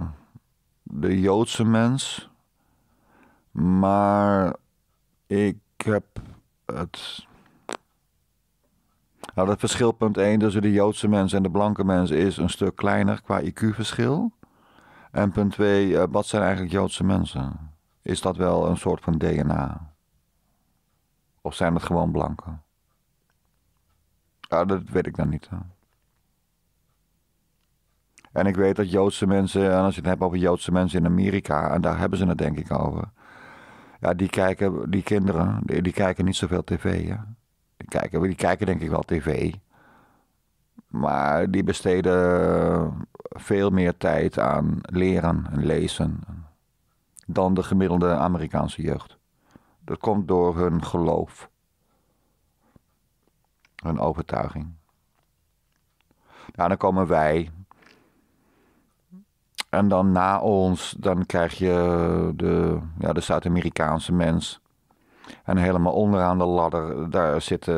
de Joodse mens. Maar ik heb het nou, dat verschil punt 1 tussen de Joodse mens en de blanke mens is een stuk kleiner qua IQ-verschil. En punt 2, eh, wat zijn eigenlijk Joodse mensen? Is dat wel een soort van DNA? Of zijn het gewoon blanken? Ja, dat weet ik dan niet. En ik weet dat Joodse mensen, en als je het hebt over Joodse mensen in Amerika, en daar hebben ze het denk ik over. Ja, die kijken, die kinderen, die, die kijken niet zoveel tv. Ja kijken, die kijken denk ik wel tv. Maar die besteden veel meer tijd aan leren en lezen dan de gemiddelde Amerikaanse jeugd. Dat komt door hun geloof, hun overtuiging. Nou, dan komen wij. En dan na ons, dan krijg je de, ja, de Zuid-Amerikaanse mens. En helemaal onderaan de ladder, daar zitten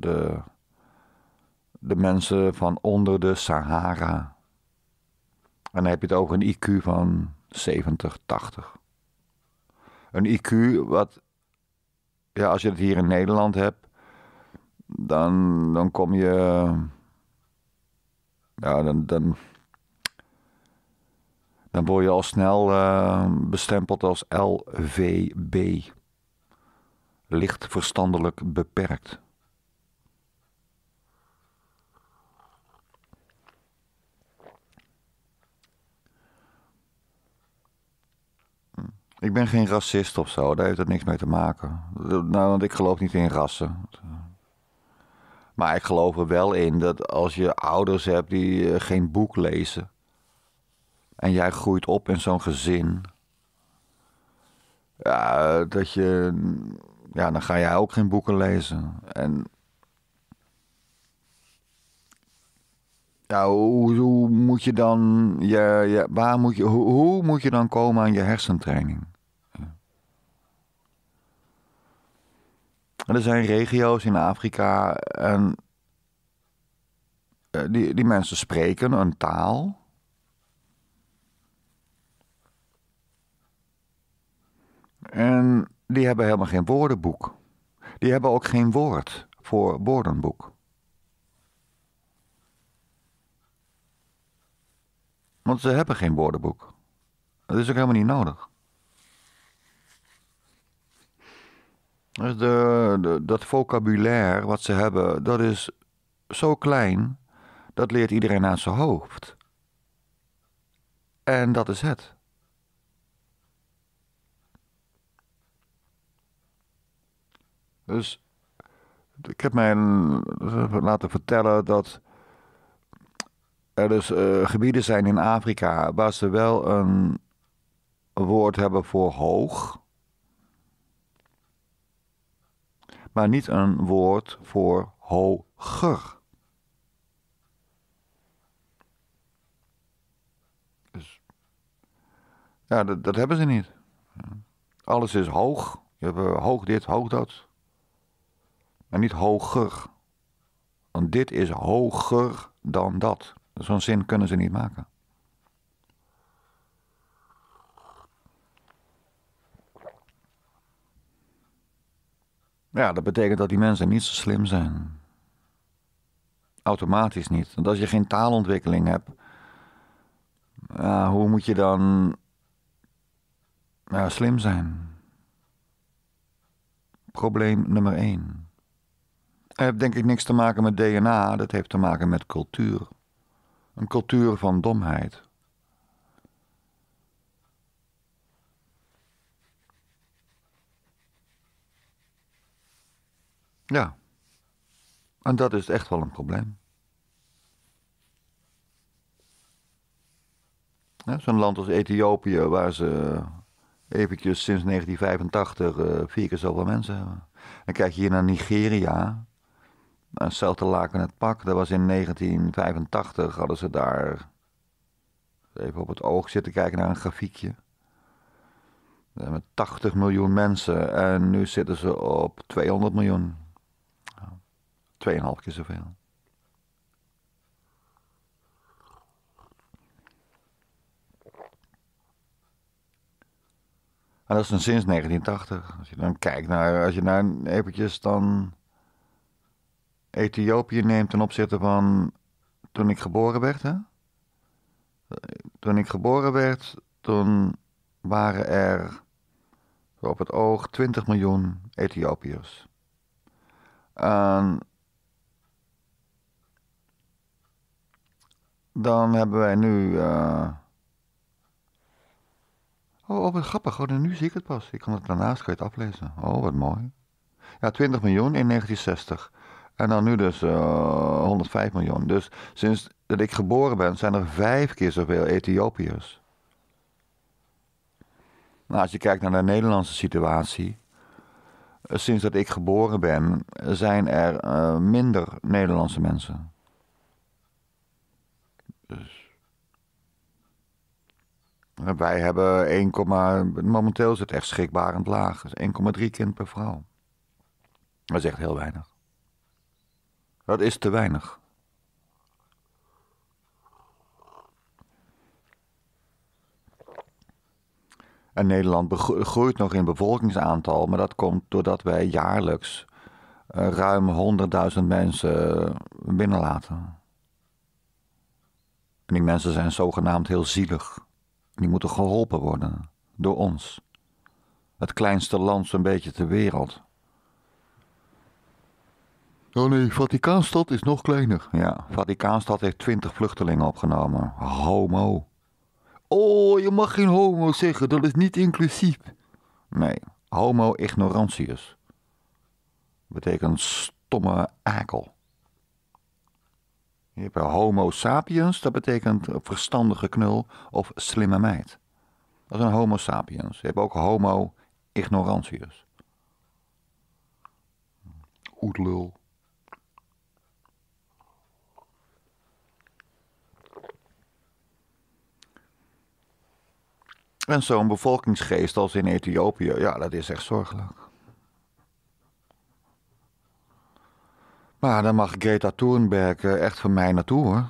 de, de mensen van onder de Sahara. En dan heb je het over een IQ van 70, 80. Een IQ wat, ja, als je het hier in Nederland hebt, dan, dan kom je, ja, dan, dan, dan word je al snel uh, bestempeld als LVB licht verstandelijk beperkt. Ik ben geen racist of zo, daar heeft het niks mee te maken. Nou, want ik geloof niet in rassen. Maar ik geloof er wel in dat als je ouders hebt die eh, geen boek lezen. en jij groeit op in zo'n gezin. Ja, dat je ja, dan ga jij ook geen boeken lezen. En ja, hoe, moet je dan, je, je, waar moet je, hoe, moet je dan komen aan je hersentraining? Er zijn regio's in Afrika en eh, die, die mensen spreken een taal. En die hebben helemaal geen woordenboek. Die hebben ook geen woord voor woordenboek. Want ze hebben geen woordenboek. Dat is ook helemaal niet nodig. Dus de, dat vocabulaire wat ze hebben, dat is zo klein, dat leert iedereen aan zijn hoofd. En dat is het. Dus ik heb mij laten vertellen dat er dus uh, gebieden zijn in Afrika waar ze wel een woord hebben voor hoog, maar niet een woord voor hoger. Dus, ja, dat, dat hebben ze niet. Alles is hoog. Je hebt eh, hoog dit, hoog dat. Maar niet hoger. Want dit is hoger dan dat. Zo'n zin kunnen ze niet maken. Ja, dat betekent dat die mensen niet zo slim zijn. Automatisch niet. Want als je geen taalontwikkeling hebt, hoe moet je dan slim zijn? Probleem nummer één. Het heeft denk ik niks te maken met DNA, dat heeft te maken met cultuur. Een cultuur van domheid. Ja. En dat is echt wel een probleem. Ja, Zo'n land als Ethiopië, waar ze eventjes sinds 1985 uh, vier keer zoveel mensen hebben. Dan kijk je hier naar Nigeria. Hetzelfde laken het pak. Dat was in 1985, hadden ze daar even op het oog zitten kijken naar een grafiekje. Met 80 miljoen mensen en nu zitten ze op 200 miljoen. Tweeënhalf keer zoveel. En dat is dan sinds 1980. Als je dan kijkt naar, als je nou eventjes dan Ethiopië neemt ten opzichte van toen ik geboren werd. Hè? Toen ik geboren werd, toen waren er op het oog 20 miljoen Ethiopiërs. En dan hebben wij nu. Uh... Oh, wat grappig. Oh, nu zie ik het pas. Ik kan het daarnaast kan je het aflezen. Oh, wat mooi. Ja, 20 miljoen in 1960. En dan nu dus uh, eh, 105 miljoen. Dus sinds dat ik geboren ben, zijn er vijf keer zoveel Ethiopiërs. Nou, als je kijkt naar de Nederlandse situatie. Eh, sinds dat ik geboren ben, zijn er minder Nederlandse mensen. Dus. Wij hebben 1, momenteel is het echt schrikbarend laag. Dus 1,3 kind per vrouw. Dat is echt heel weinig. Dat is te weinig. En Nederland groeit nog in bevolkingsaantal, maar dat komt doordat wij jaarlijks uh, ruim 100.000 mensen binnenlaten. En die mensen zijn zogenaamd heel zielig. Die moeten geholpen worden door ons. Het kleinste land zo'n beetje ter wereld. Oh nee, Vaticaanstad is nog kleiner. Ja, Vaticaanstad heeft 20 vluchtelingen opgenomen. Homo. Oh, je mag geen homo zeggen, dat is niet inclusief. Nee, homo ignorantius. Betekent stomme akel. Je hebt homo sapiens, dat betekent verstandige knul of slimme meid. Dat is een homo sapiens. Je hebt ook homo ignorantius. Oetlul. En zo'n bevolkingsgeest als in Ethiopië, ja, dat is echt zorgelijk. Maar dan mag Greta Thunberg eh, echt van mij naartoe hoor.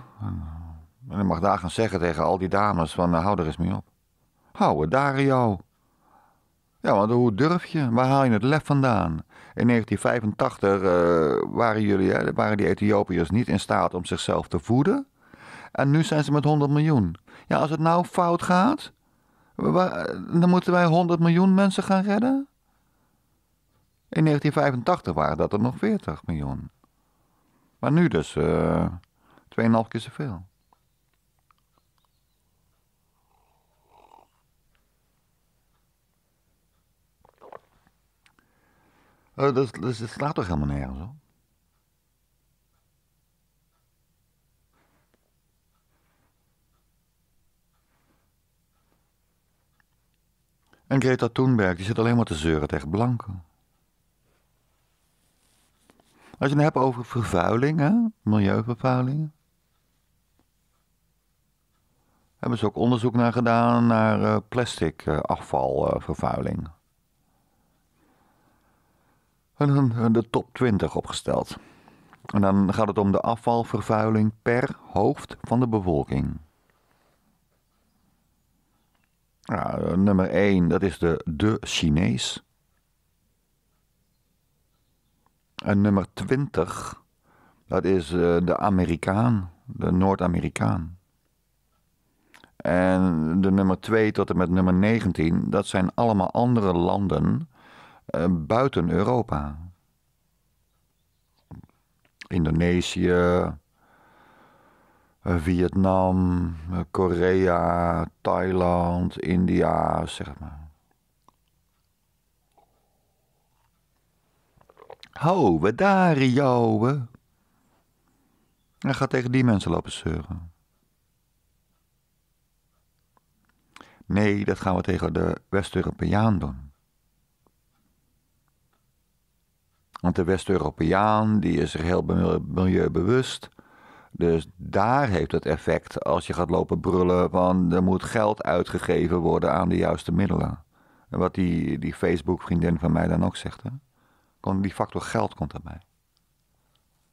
En ik mag daar gaan zeggen tegen al die dames van nou, hou er eens mee op. Hou het daar jou. Ja, want hoe durf je? Waar haal je het lef vandaan? In 1985 uh, waren, jullie, hè, waren die Ethiopiërs niet in staat om zichzelf te voeden. En nu zijn ze met 100 miljoen. Ja, als het nou fout gaat, dan moeten wij 100 miljoen mensen gaan redden? In 1985 waren dat er nog 40 miljoen. Maar nu dus uh, 2,5 keer zoveel. Uh, dat, dat slaat toch helemaal nergens op? En Greta Thunberg, die zit alleen maar te zeuren tegen blanken. Als je het hebt over vervuiling, milieuvervuiling. Hebben ze ook onderzoek naar gedaan naar uh, plastic uh, afvalvervuiling. en dan de top 20 opgesteld. En dan gaat het om de afvalvervuiling per hoofd van de bevolking. Nummer 1, dat is de De Chinees. En nummer 20, dat is uh, de Amerikaan, de Noord-Amerikaan. En de nummer 2 tot en met nummer 19, dat zijn allemaal andere landen uh, buiten Europa. Indonesië, uh, Vietnam, Korea, Thailand, India, zeg maar. Hou, we daar, jouwe. En ga tegen die mensen lopen zeuren. Nee, dat gaan we tegen de West-Europeaan doen. Want de West-Europeaan die is zich heel milieubewust. Dus daar heeft het effect als je gaat lopen brullen van er moet geld uitgegeven worden aan de juiste middelen. En wat die, die Facebook-vriendin van mij dan ook zegt. Hè? Die factor geld komt erbij.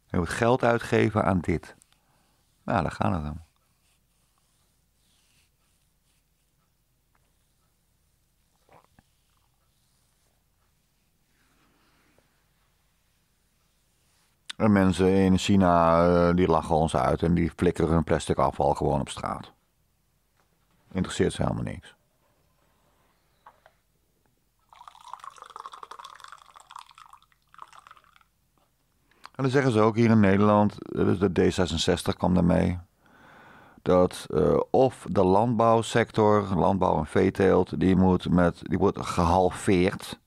Je moet geld uitgeven aan dit. Nou, daar gaan we dan. En mensen in China uh, die lachen ons uit en die flikkeren hun plastic afval gewoon op straat. Interesseert ze helemaal niks. En dan zeggen ze ook hier in Nederland, dus de D66 kwam daarmee, dat uh, of de landbouwsector, landbouw en veeteelt, die, moet met, die wordt gehalveerd.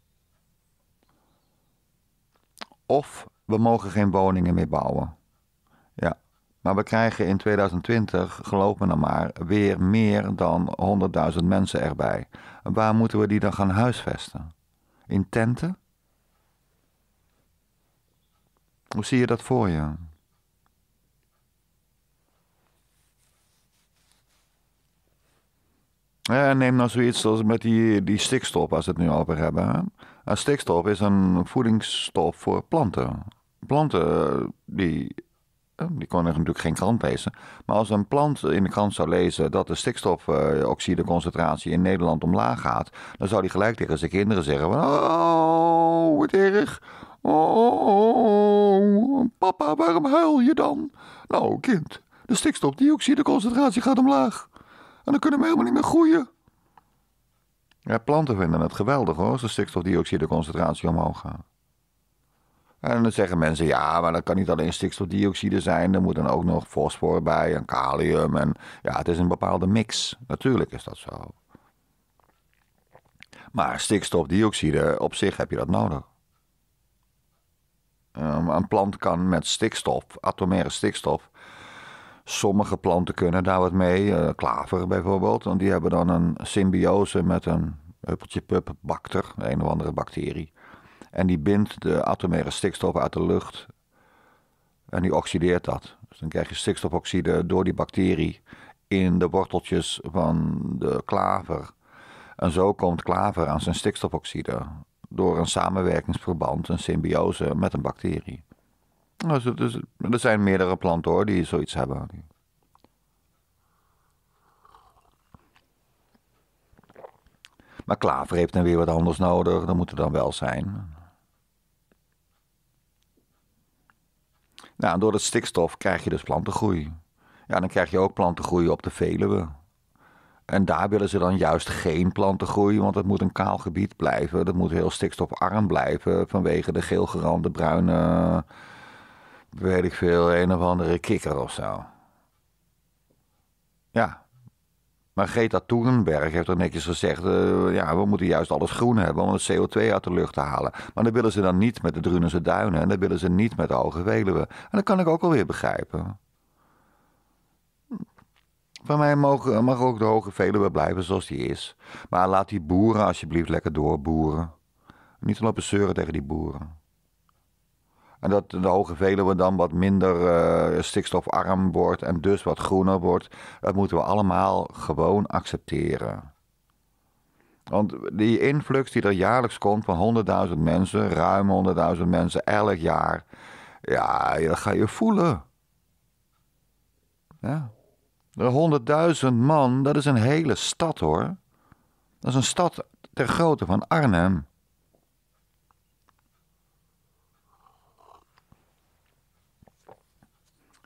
Of we mogen geen woningen meer bouwen. Ja, maar we krijgen in 2020, geloof me nou maar, weer meer dan 100.000 mensen erbij. Waar moeten we die dan gaan huisvesten? In tenten? Hoe zie je dat voor je? Neem nou zoiets als met die, die stikstof, als we het nu over hebben. Nou, stikstof is een voedingsstof voor planten. Planten, die, eh, die kunnen natuurlijk geen krant lezen. Maar als een plant in de krant zou lezen dat de stikstofoxideconcentratie in Nederland omlaag gaat, dan zou die gelijk tegen zijn kinderen zeggen: van, Oh, wat erg. Oh, papa, waarom huil je dan? Nou, kind, de stikstofdioxideconcentratie gaat omlaag. En dan kunnen we helemaal niet meer groeien. Ja, planten vinden het geweldig hoor, als de stikstofdioxideconcentratie omhoog gaat. En dan zeggen mensen, ja, maar dat kan niet alleen stikstofdioxide zijn. Er moet dan ook nog fosfor bij en kalium. En ja, het is een bepaalde mix. Natuurlijk is dat zo. Maar stikstofdioxide, op zich heb je dat nodig. Um, een plant kan met stikstof, atomaire stikstof. Sommige planten kunnen daar wat mee. Uh, klaver bijvoorbeeld. Want die hebben dan een symbiose met een huppeltje pup bacter, een of andere bacterie. En die bindt de atomaire stikstof uit de lucht. En die oxideert dat. Dus dan krijg je stikstofoxide door die bacterie in de worteltjes van de klaver. En zo komt klaver aan zijn stikstofoxide door een samenwerkingsverband, een symbiose met een bacterie. Dus, dus, er zijn meerdere planten hoor die zoiets hebben. Maar klaver heeft dan weer wat anders nodig, dat moet er dan wel zijn. Nou, door dat stikstof krijg je dus plantengroei. Ja, dan krijg je ook plantengroei op de Veluwe. En daar willen ze dan juist geen plantengroei, want het moet een kaal gebied blijven. Dat moet heel stikstofarm blijven vanwege de geelgerande bruine, weet ik veel, een of andere kikker of zo. Ja. Maar Greta Thunberg heeft er netjes gezegd, uh, ja, we moeten juist alles groen hebben om het CO2 uit de lucht te halen. Maar dat willen ze dan niet met de Drunense duinen en dat willen ze niet met de Hoge Veluwe. En dat kan ik ook alweer begrijpen. Van mij mag, ook de Hoge Veluwe blijven zoals die is. Maar laat die boeren alsjeblieft lekker doorboeren. Niet lopen zeuren tegen die boeren. En dat de Hoge Veluwe dan wat minder uh, stikstofarm wordt en dus wat groener wordt, dat moeten we allemaal gewoon accepteren. Want die influx die er jaarlijks komt van 100.000 mensen, ruim 100.000 mensen elk jaar, ja, dat ga je voelen. Ja. De 100.000 man, dat is een hele stad hoor. Dat is een stad ter grootte van Arnhem.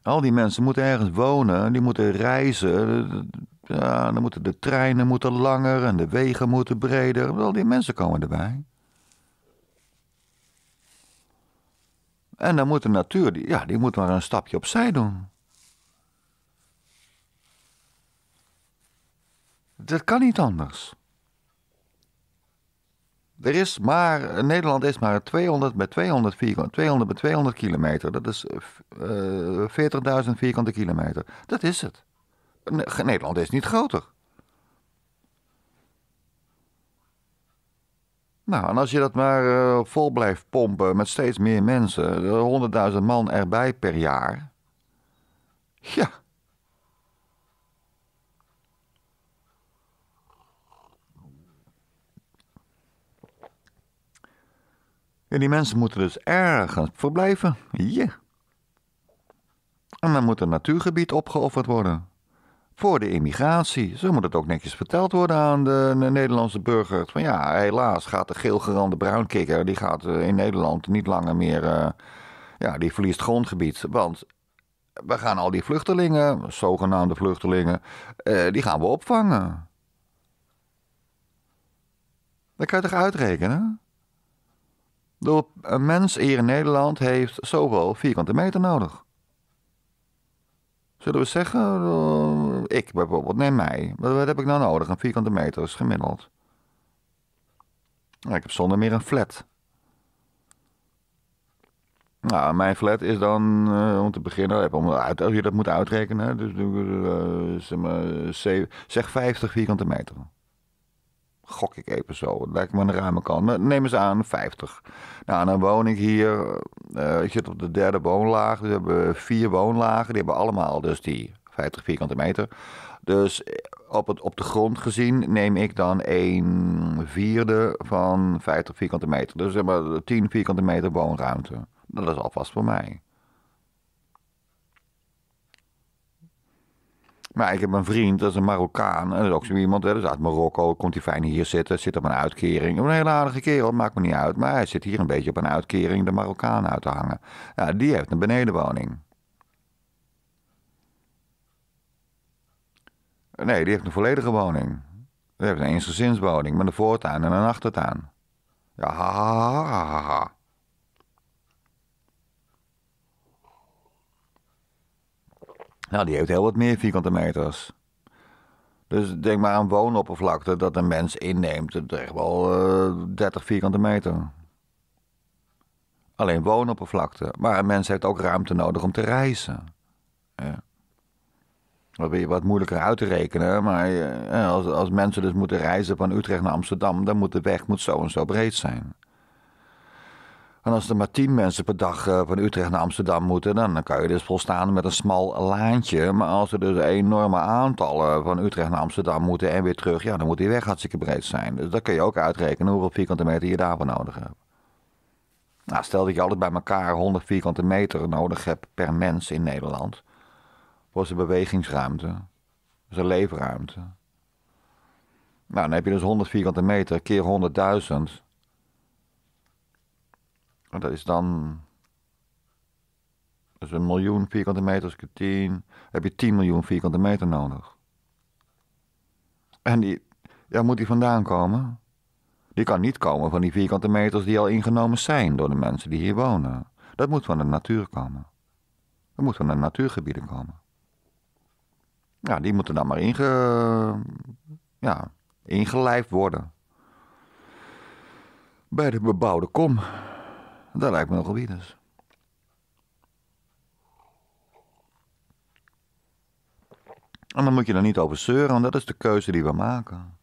Al die mensen moeten ergens wonen, die moeten reizen. Ja, dan moeten de treinen moeten langer en de wegen moeten breder. Al die mensen komen erbij. En dan moet de natuur, ja, die moet maar een stapje opzij doen. Dat kan niet anders. Er is maar, Nederland is maar 200 bij 200 vierkant, 200 bij 200 kilometer. Dat is uh, 40.000 vierkante kilometer. Dat is het. Nederland is niet groter. Nou, en als je dat maar uh, vol blijft pompen met steeds meer mensen, 100.000 man erbij per jaar. Ja. En die mensen moeten dus ergens verblijven. Ja. En dan moet een natuurgebied opgeofferd worden voor de immigratie. Zo moet het ook netjes verteld worden aan de, Nederlandse burger. Van ja, helaas gaat de geelgerande bruinkikker, die gaat eh, in Nederland niet langer meer, uh, ja, die verliest grondgebied. Want we gaan al die vluchtelingen, zogenaamde vluchtelingen, uh, die gaan we opvangen. Dat kan je toch uitrekenen? Door een mens hier in Nederland heeft zoveel vierkante meter nodig. Zullen we zeggen, uh, ik bijvoorbeeld, neem mij. Wat, heb ik nou nodig? Een vierkante meter is gemiddeld. Ik heb zonder meer een flat. Nou, mijn flat is dan, uh, om te beginnen, om uit, als je dat moet uitrekenen, dus uh, zeg, maar, zeg 50 vierkante meter gok ik even zo. Het lijkt me een ruime kant. Maar neem eens aan, 50. Nou, dan woon ik hier. Uh, ik zit op de derde woonlaag. We hebben vier woonlagen. Die hebben allemaal dus die 50 vierkante meter. Dus eh, op, het, op de grond gezien neem ik dan een vierde van 50 vierkante meter. Dus zeg maar 10 vierkante meter woonruimte. Dat is alvast voor mij. Maar ik heb een vriend, dat is een Marokkaan. En dat is ook zo iemand, hè, dus uit Marokko. Komt hij fijn hier zitten, zit op een uitkering. Een hele aardige kerel, maakt me niet uit. Maar hij zit hier een beetje op een uitkering de Marokkaan uit te hangen. Ja, die heeft een benedenwoning. Nee, die heeft een volledige woning. Die heeft een eensgezinswoning met een voortuin en een achtertuin. Ja, ha, ha, ha, Nou, die heeft heel wat meer vierkante meters. Dus denk maar aan woonoppervlakte dat een mens inneemt. Dat is echt wel uh, 30 vierkante meter. Alleen woonoppervlakte. Maar een mens heeft ook ruimte nodig om te reizen. Ja. Dat je wat moeilijker uit te rekenen. Maar ja, als, als mensen dus moeten reizen van Utrecht naar Amsterdam... dan moet de weg moet zo en zo breed zijn. En als er maar tien mensen per dag eh, van Utrecht naar Amsterdam moeten, dan kan je dus volstaan met een smal laantje. Maar als er dus enorme aantallen van Utrecht naar Amsterdam moeten en weer terug, ja, dan moet die weg hartstikke breed zijn. Dus dan kun je ook uitrekenen hoeveel vierkante meter je daarvoor nodig hebt. Nou, stel dat je altijd bij elkaar 100 vierkante meter nodig hebt per mens in Nederland. Voor zijn bewegingsruimte, zijn leefruimte. Nou, dan heb je dus 100 vierkante meter keer 100.000. Dat is dan. Is een miljoen vierkante meter, als ik 10. heb je 10 miljoen vierkante meter nodig. En die, ja, moet die vandaan komen? Die kan niet komen van die vierkante meters die al ingenomen zijn door de mensen die hier wonen. Dat moet van de natuur komen. Dat moet van de natuurgebieden komen. Ja, die moeten dan maar inge, ja, ingelijfd worden. Bij de bebouwde kom. Dat lijkt me nogal wie dus. En dan moet je er niet over zeuren, want dat is de keuze die we maken.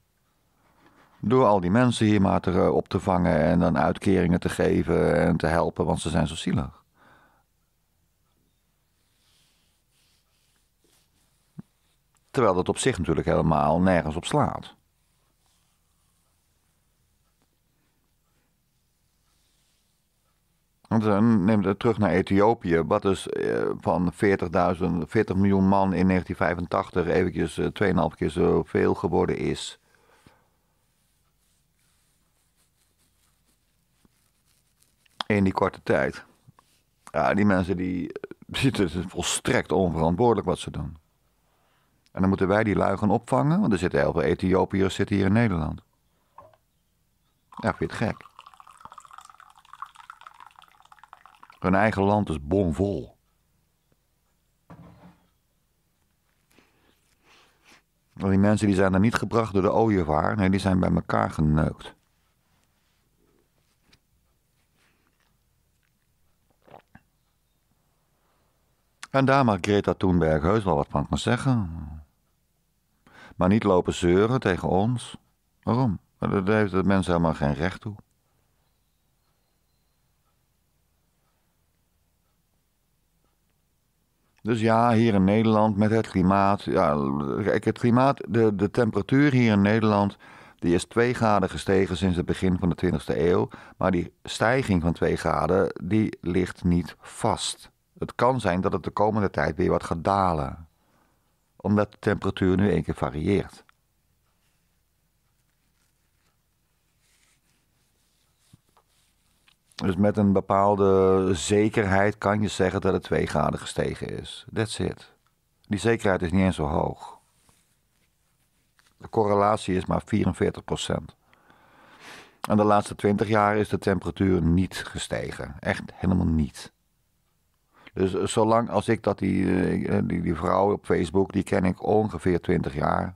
Door al die mensen hier maar te, eh, op te vangen en dan uitkeringen te geven en te helpen, want ze zijn zo zielig. Terwijl dat op zich natuurlijk helemaal nergens op slaat. Neem het terug naar Ethiopië. Wat dus eh, van 40.000, 40 miljoen man in 1985 eventjes 2,5 eh, keer zoveel geworden is. In die korte tijd. Ja, die mensen die, [laughs] het is volstrekt onverantwoordelijk wat ze doen. En dan moeten wij die lui opvangen, want er zitten heel veel Ethiopiërs zitten hier in Nederland. Ja, vind je het gek? Hun eigen land is bomvol. Die mensen die zijn er niet gebracht door de ooievaar, nee, die zijn bij elkaar geneukt. En daar mag Greta Thunberg heus wel wat van zeggen. Maar niet lopen zeuren tegen ons. Waarom? Daar heeft de mensen helemaal geen recht toe. Dus ja, hier in Nederland met het klimaat. Ja, het klimaat, de, de temperatuur hier in Nederland. Die is 2 graden gestegen sinds het begin van de 20e eeuw. Maar die stijging van 2 graden, die ligt niet vast. Het kan zijn dat het de komende tijd weer wat gaat dalen. Omdat de temperatuur nu één keer varieert. Dus met een bepaalde zekerheid kan je zeggen dat het 2 graden gestegen is. That's it. Die zekerheid is niet eens zo hoog. De correlatie is maar 44% En de laatste 20 jaar is de temperatuur niet gestegen. Echt helemaal niet. Dus eh, zolang als ik dat die, eh, die, die vrouw op Facebook, die ken ik ongeveer 20 jaar.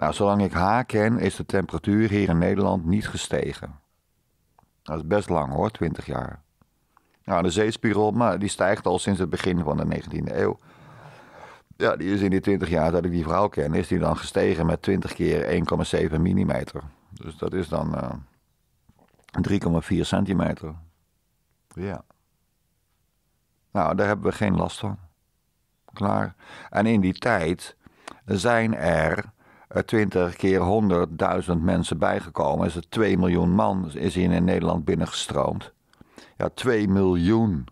Nou, zolang ik haar ken, is de temperatuur hier in Nederland niet gestegen. Dat is best lang hoor, 20 jaar. Nou, de zeespiegel, maar die stijgt al sinds het begin van de 19e eeuw. Ja, die is in die 20 jaar dat ik die vrouw ken, is die dan gestegen met 20 keer 1,7 mm. Dus dat is dan uh, eh, 3,4 centimeter. Ja. Nou, daar hebben we geen last van. Klaar. En in die tijd zijn er 20 keer 100.000 mensen bijgekomen. Is er 2 miljoen man is hier in Nederland binnengestroomd. Ja, 2 miljoen.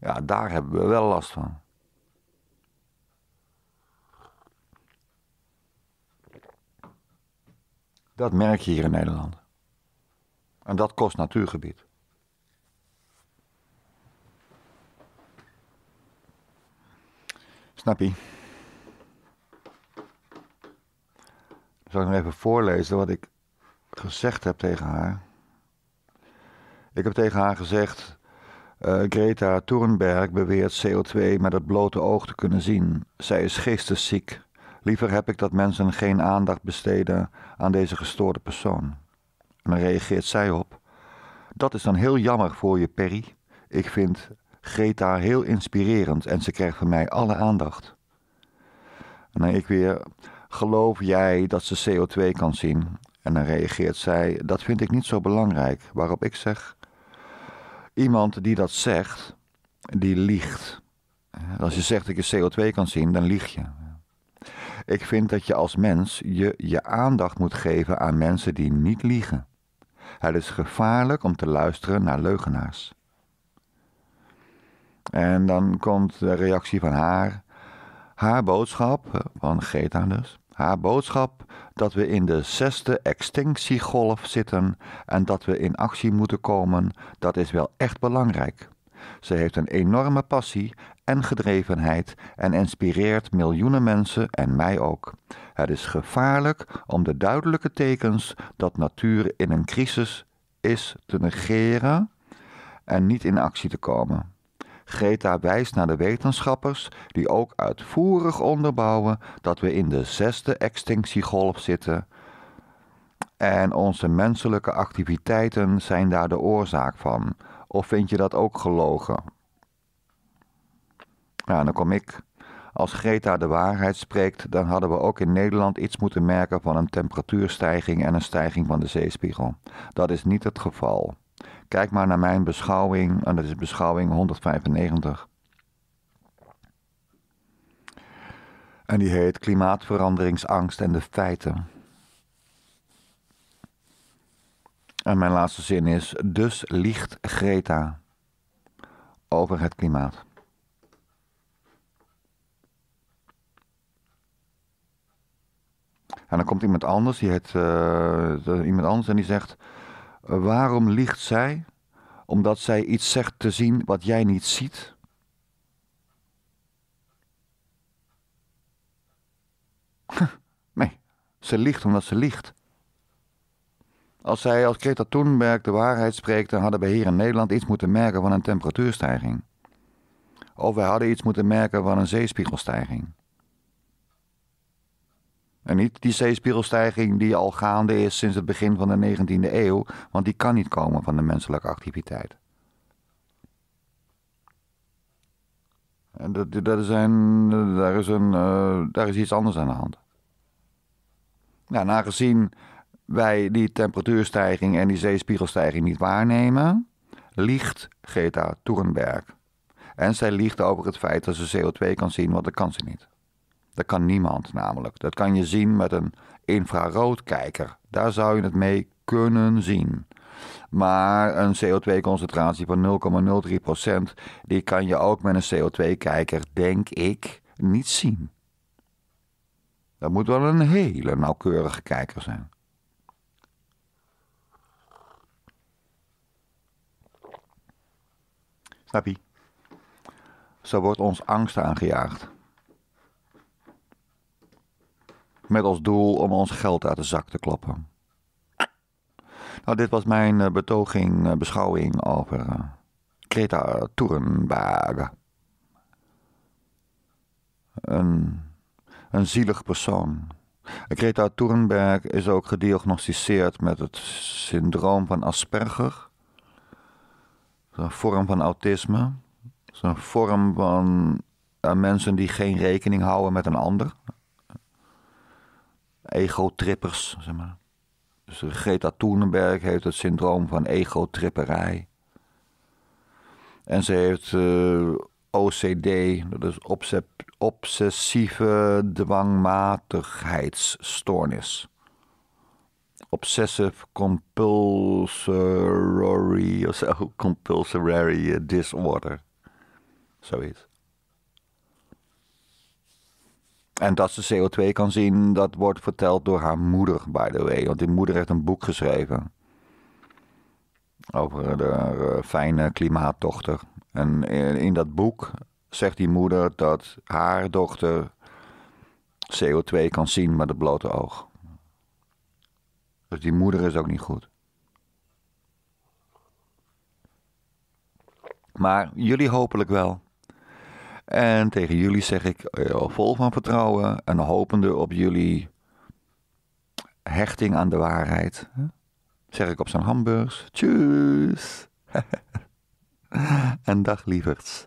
Ja, daar hebben we wel last van. Dat merk je hier in Nederland. En dat kost natuurgebied. Snap? Zal ik nog even voorlezen wat ik gezegd heb tegen haar. Ik heb tegen haar gezegd: uh, Greta Thunberg beweert CO2 met het blote oog te kunnen zien. Zij is geestesziek. Liever heb ik dat mensen geen aandacht besteden aan deze gestoorde persoon. En dan reageert zij op: Dat is dan heel jammer voor je, Perry. Ik vind Greta heel inspirerend en ze krijgt van mij alle aandacht. En dan ik weer: Geloof jij dat ze CO2 kan zien? En dan reageert zij: Dat vind ik niet zo belangrijk. Waarop ik zeg: Iemand die dat zegt, die liegt. Als je zegt dat je CO2 kan zien, dan lieg je. Ik vind dat je als mens je, je aandacht moet geven aan mensen die niet liegen. Het is gevaarlijk om te luisteren naar leugenaars. En dan komt de reactie van haar. Haar boodschap, van Greta dus, haar boodschap dat we in de zesde extinctiegolf zitten en dat we in actie moeten komen, dat is wel echt belangrijk. Ze heeft een enorme passie en gedrevenheid en inspireert miljoenen mensen en mij ook. Het is gevaarlijk om de duidelijke tekens dat natuur in een crisis is te negeren en niet in actie te komen. Greta wijst naar de wetenschappers die ook uitvoerig onderbouwen dat we in de zesde extinctiegolf zitten. En onze menselijke activiteiten zijn daar de oorzaak van. Of vind je dat ook gelogen? Ja, dan kom ik. Als Greta de waarheid spreekt, dan hadden we ook in Nederland iets moeten merken van een temperatuurstijging en een stijging van de zeespiegel. Dat is niet het geval. Kijk maar naar mijn beschouwing, en dat is beschouwing 195. En die heet Klimaatveranderingsangst en de feiten. En mijn laatste zin is: Dus liegt Greta over het klimaat. En dan komt iemand anders, die heet uh, iemand anders en die zegt: Waarom liegt zij? Omdat zij iets zegt te zien wat jij niet ziet? Nee, ze liegt omdat ze liegt. Als zij als Greta Thunberg de waarheid spreekt, dan hadden we hier in Nederland iets moeten merken van een temperatuurstijging. Of we hadden iets moeten merken van een zeespiegelstijging. En niet die zeespiegelstijging die al gaande is sinds het begin van de 19e eeuw, want die kan niet komen van de menselijke activiteit. En dat, dat is een, daar, is een, daar is iets anders aan de hand. Nou, en aangezien wij die temperatuurstijging en die zeespiegelstijging niet waarnemen, liegt Greta Thunberg. En zij liegt over het feit dat ze CO2 kan zien, want dat kan ze niet. Dat kan niemand namelijk. Dat kan je zien met een infraroodkijker. Daar zou je het mee kunnen zien. Maar een CO2-concentratie van 0,03%, die kan je ook met een CO2-kijker, denk ik, niet zien. Dat moet wel een hele nauwkeurige kijker zijn. Snap je? Zo wordt ons angst aangejaagd. Met als doel om ons geld uit de zak te kloppen. Nou, dit was mijn eh, betoging, eh, beschouwing over uh, Greta Thunberg. Een, een zielig persoon. Greta Thunberg is ook gediagnosticeerd met het syndroom van Asperger. Een vorm van autisme. Een vorm van mensen die geen rekening houden met een ander. Ego-trippers, zeg maar. Dus Greta Thunberg heeft het syndroom van ego-tripperij. En ze heeft eh, OCD, dat is obsessieve dwangmatigheidsstoornis. Obsessive compulsory of zo, compulsory disorder. Zoiets. En dat ze CO2 kan zien, dat wordt verteld door haar moeder, by the way. Want die moeder heeft een boek geschreven. Over de uh, fijne klimaatdochter. En in, dat boek zegt die moeder dat haar dochter CO2 kan zien met het blote oog. Dus die moeder is ook niet goed. Maar jullie hopelijk wel. En tegen jullie zeg ik, eh, vol van vertrouwen en hopende op jullie hechting aan de waarheid, zeg ik op zijn hamburgers, tjus. [laughs] en dag lieverds.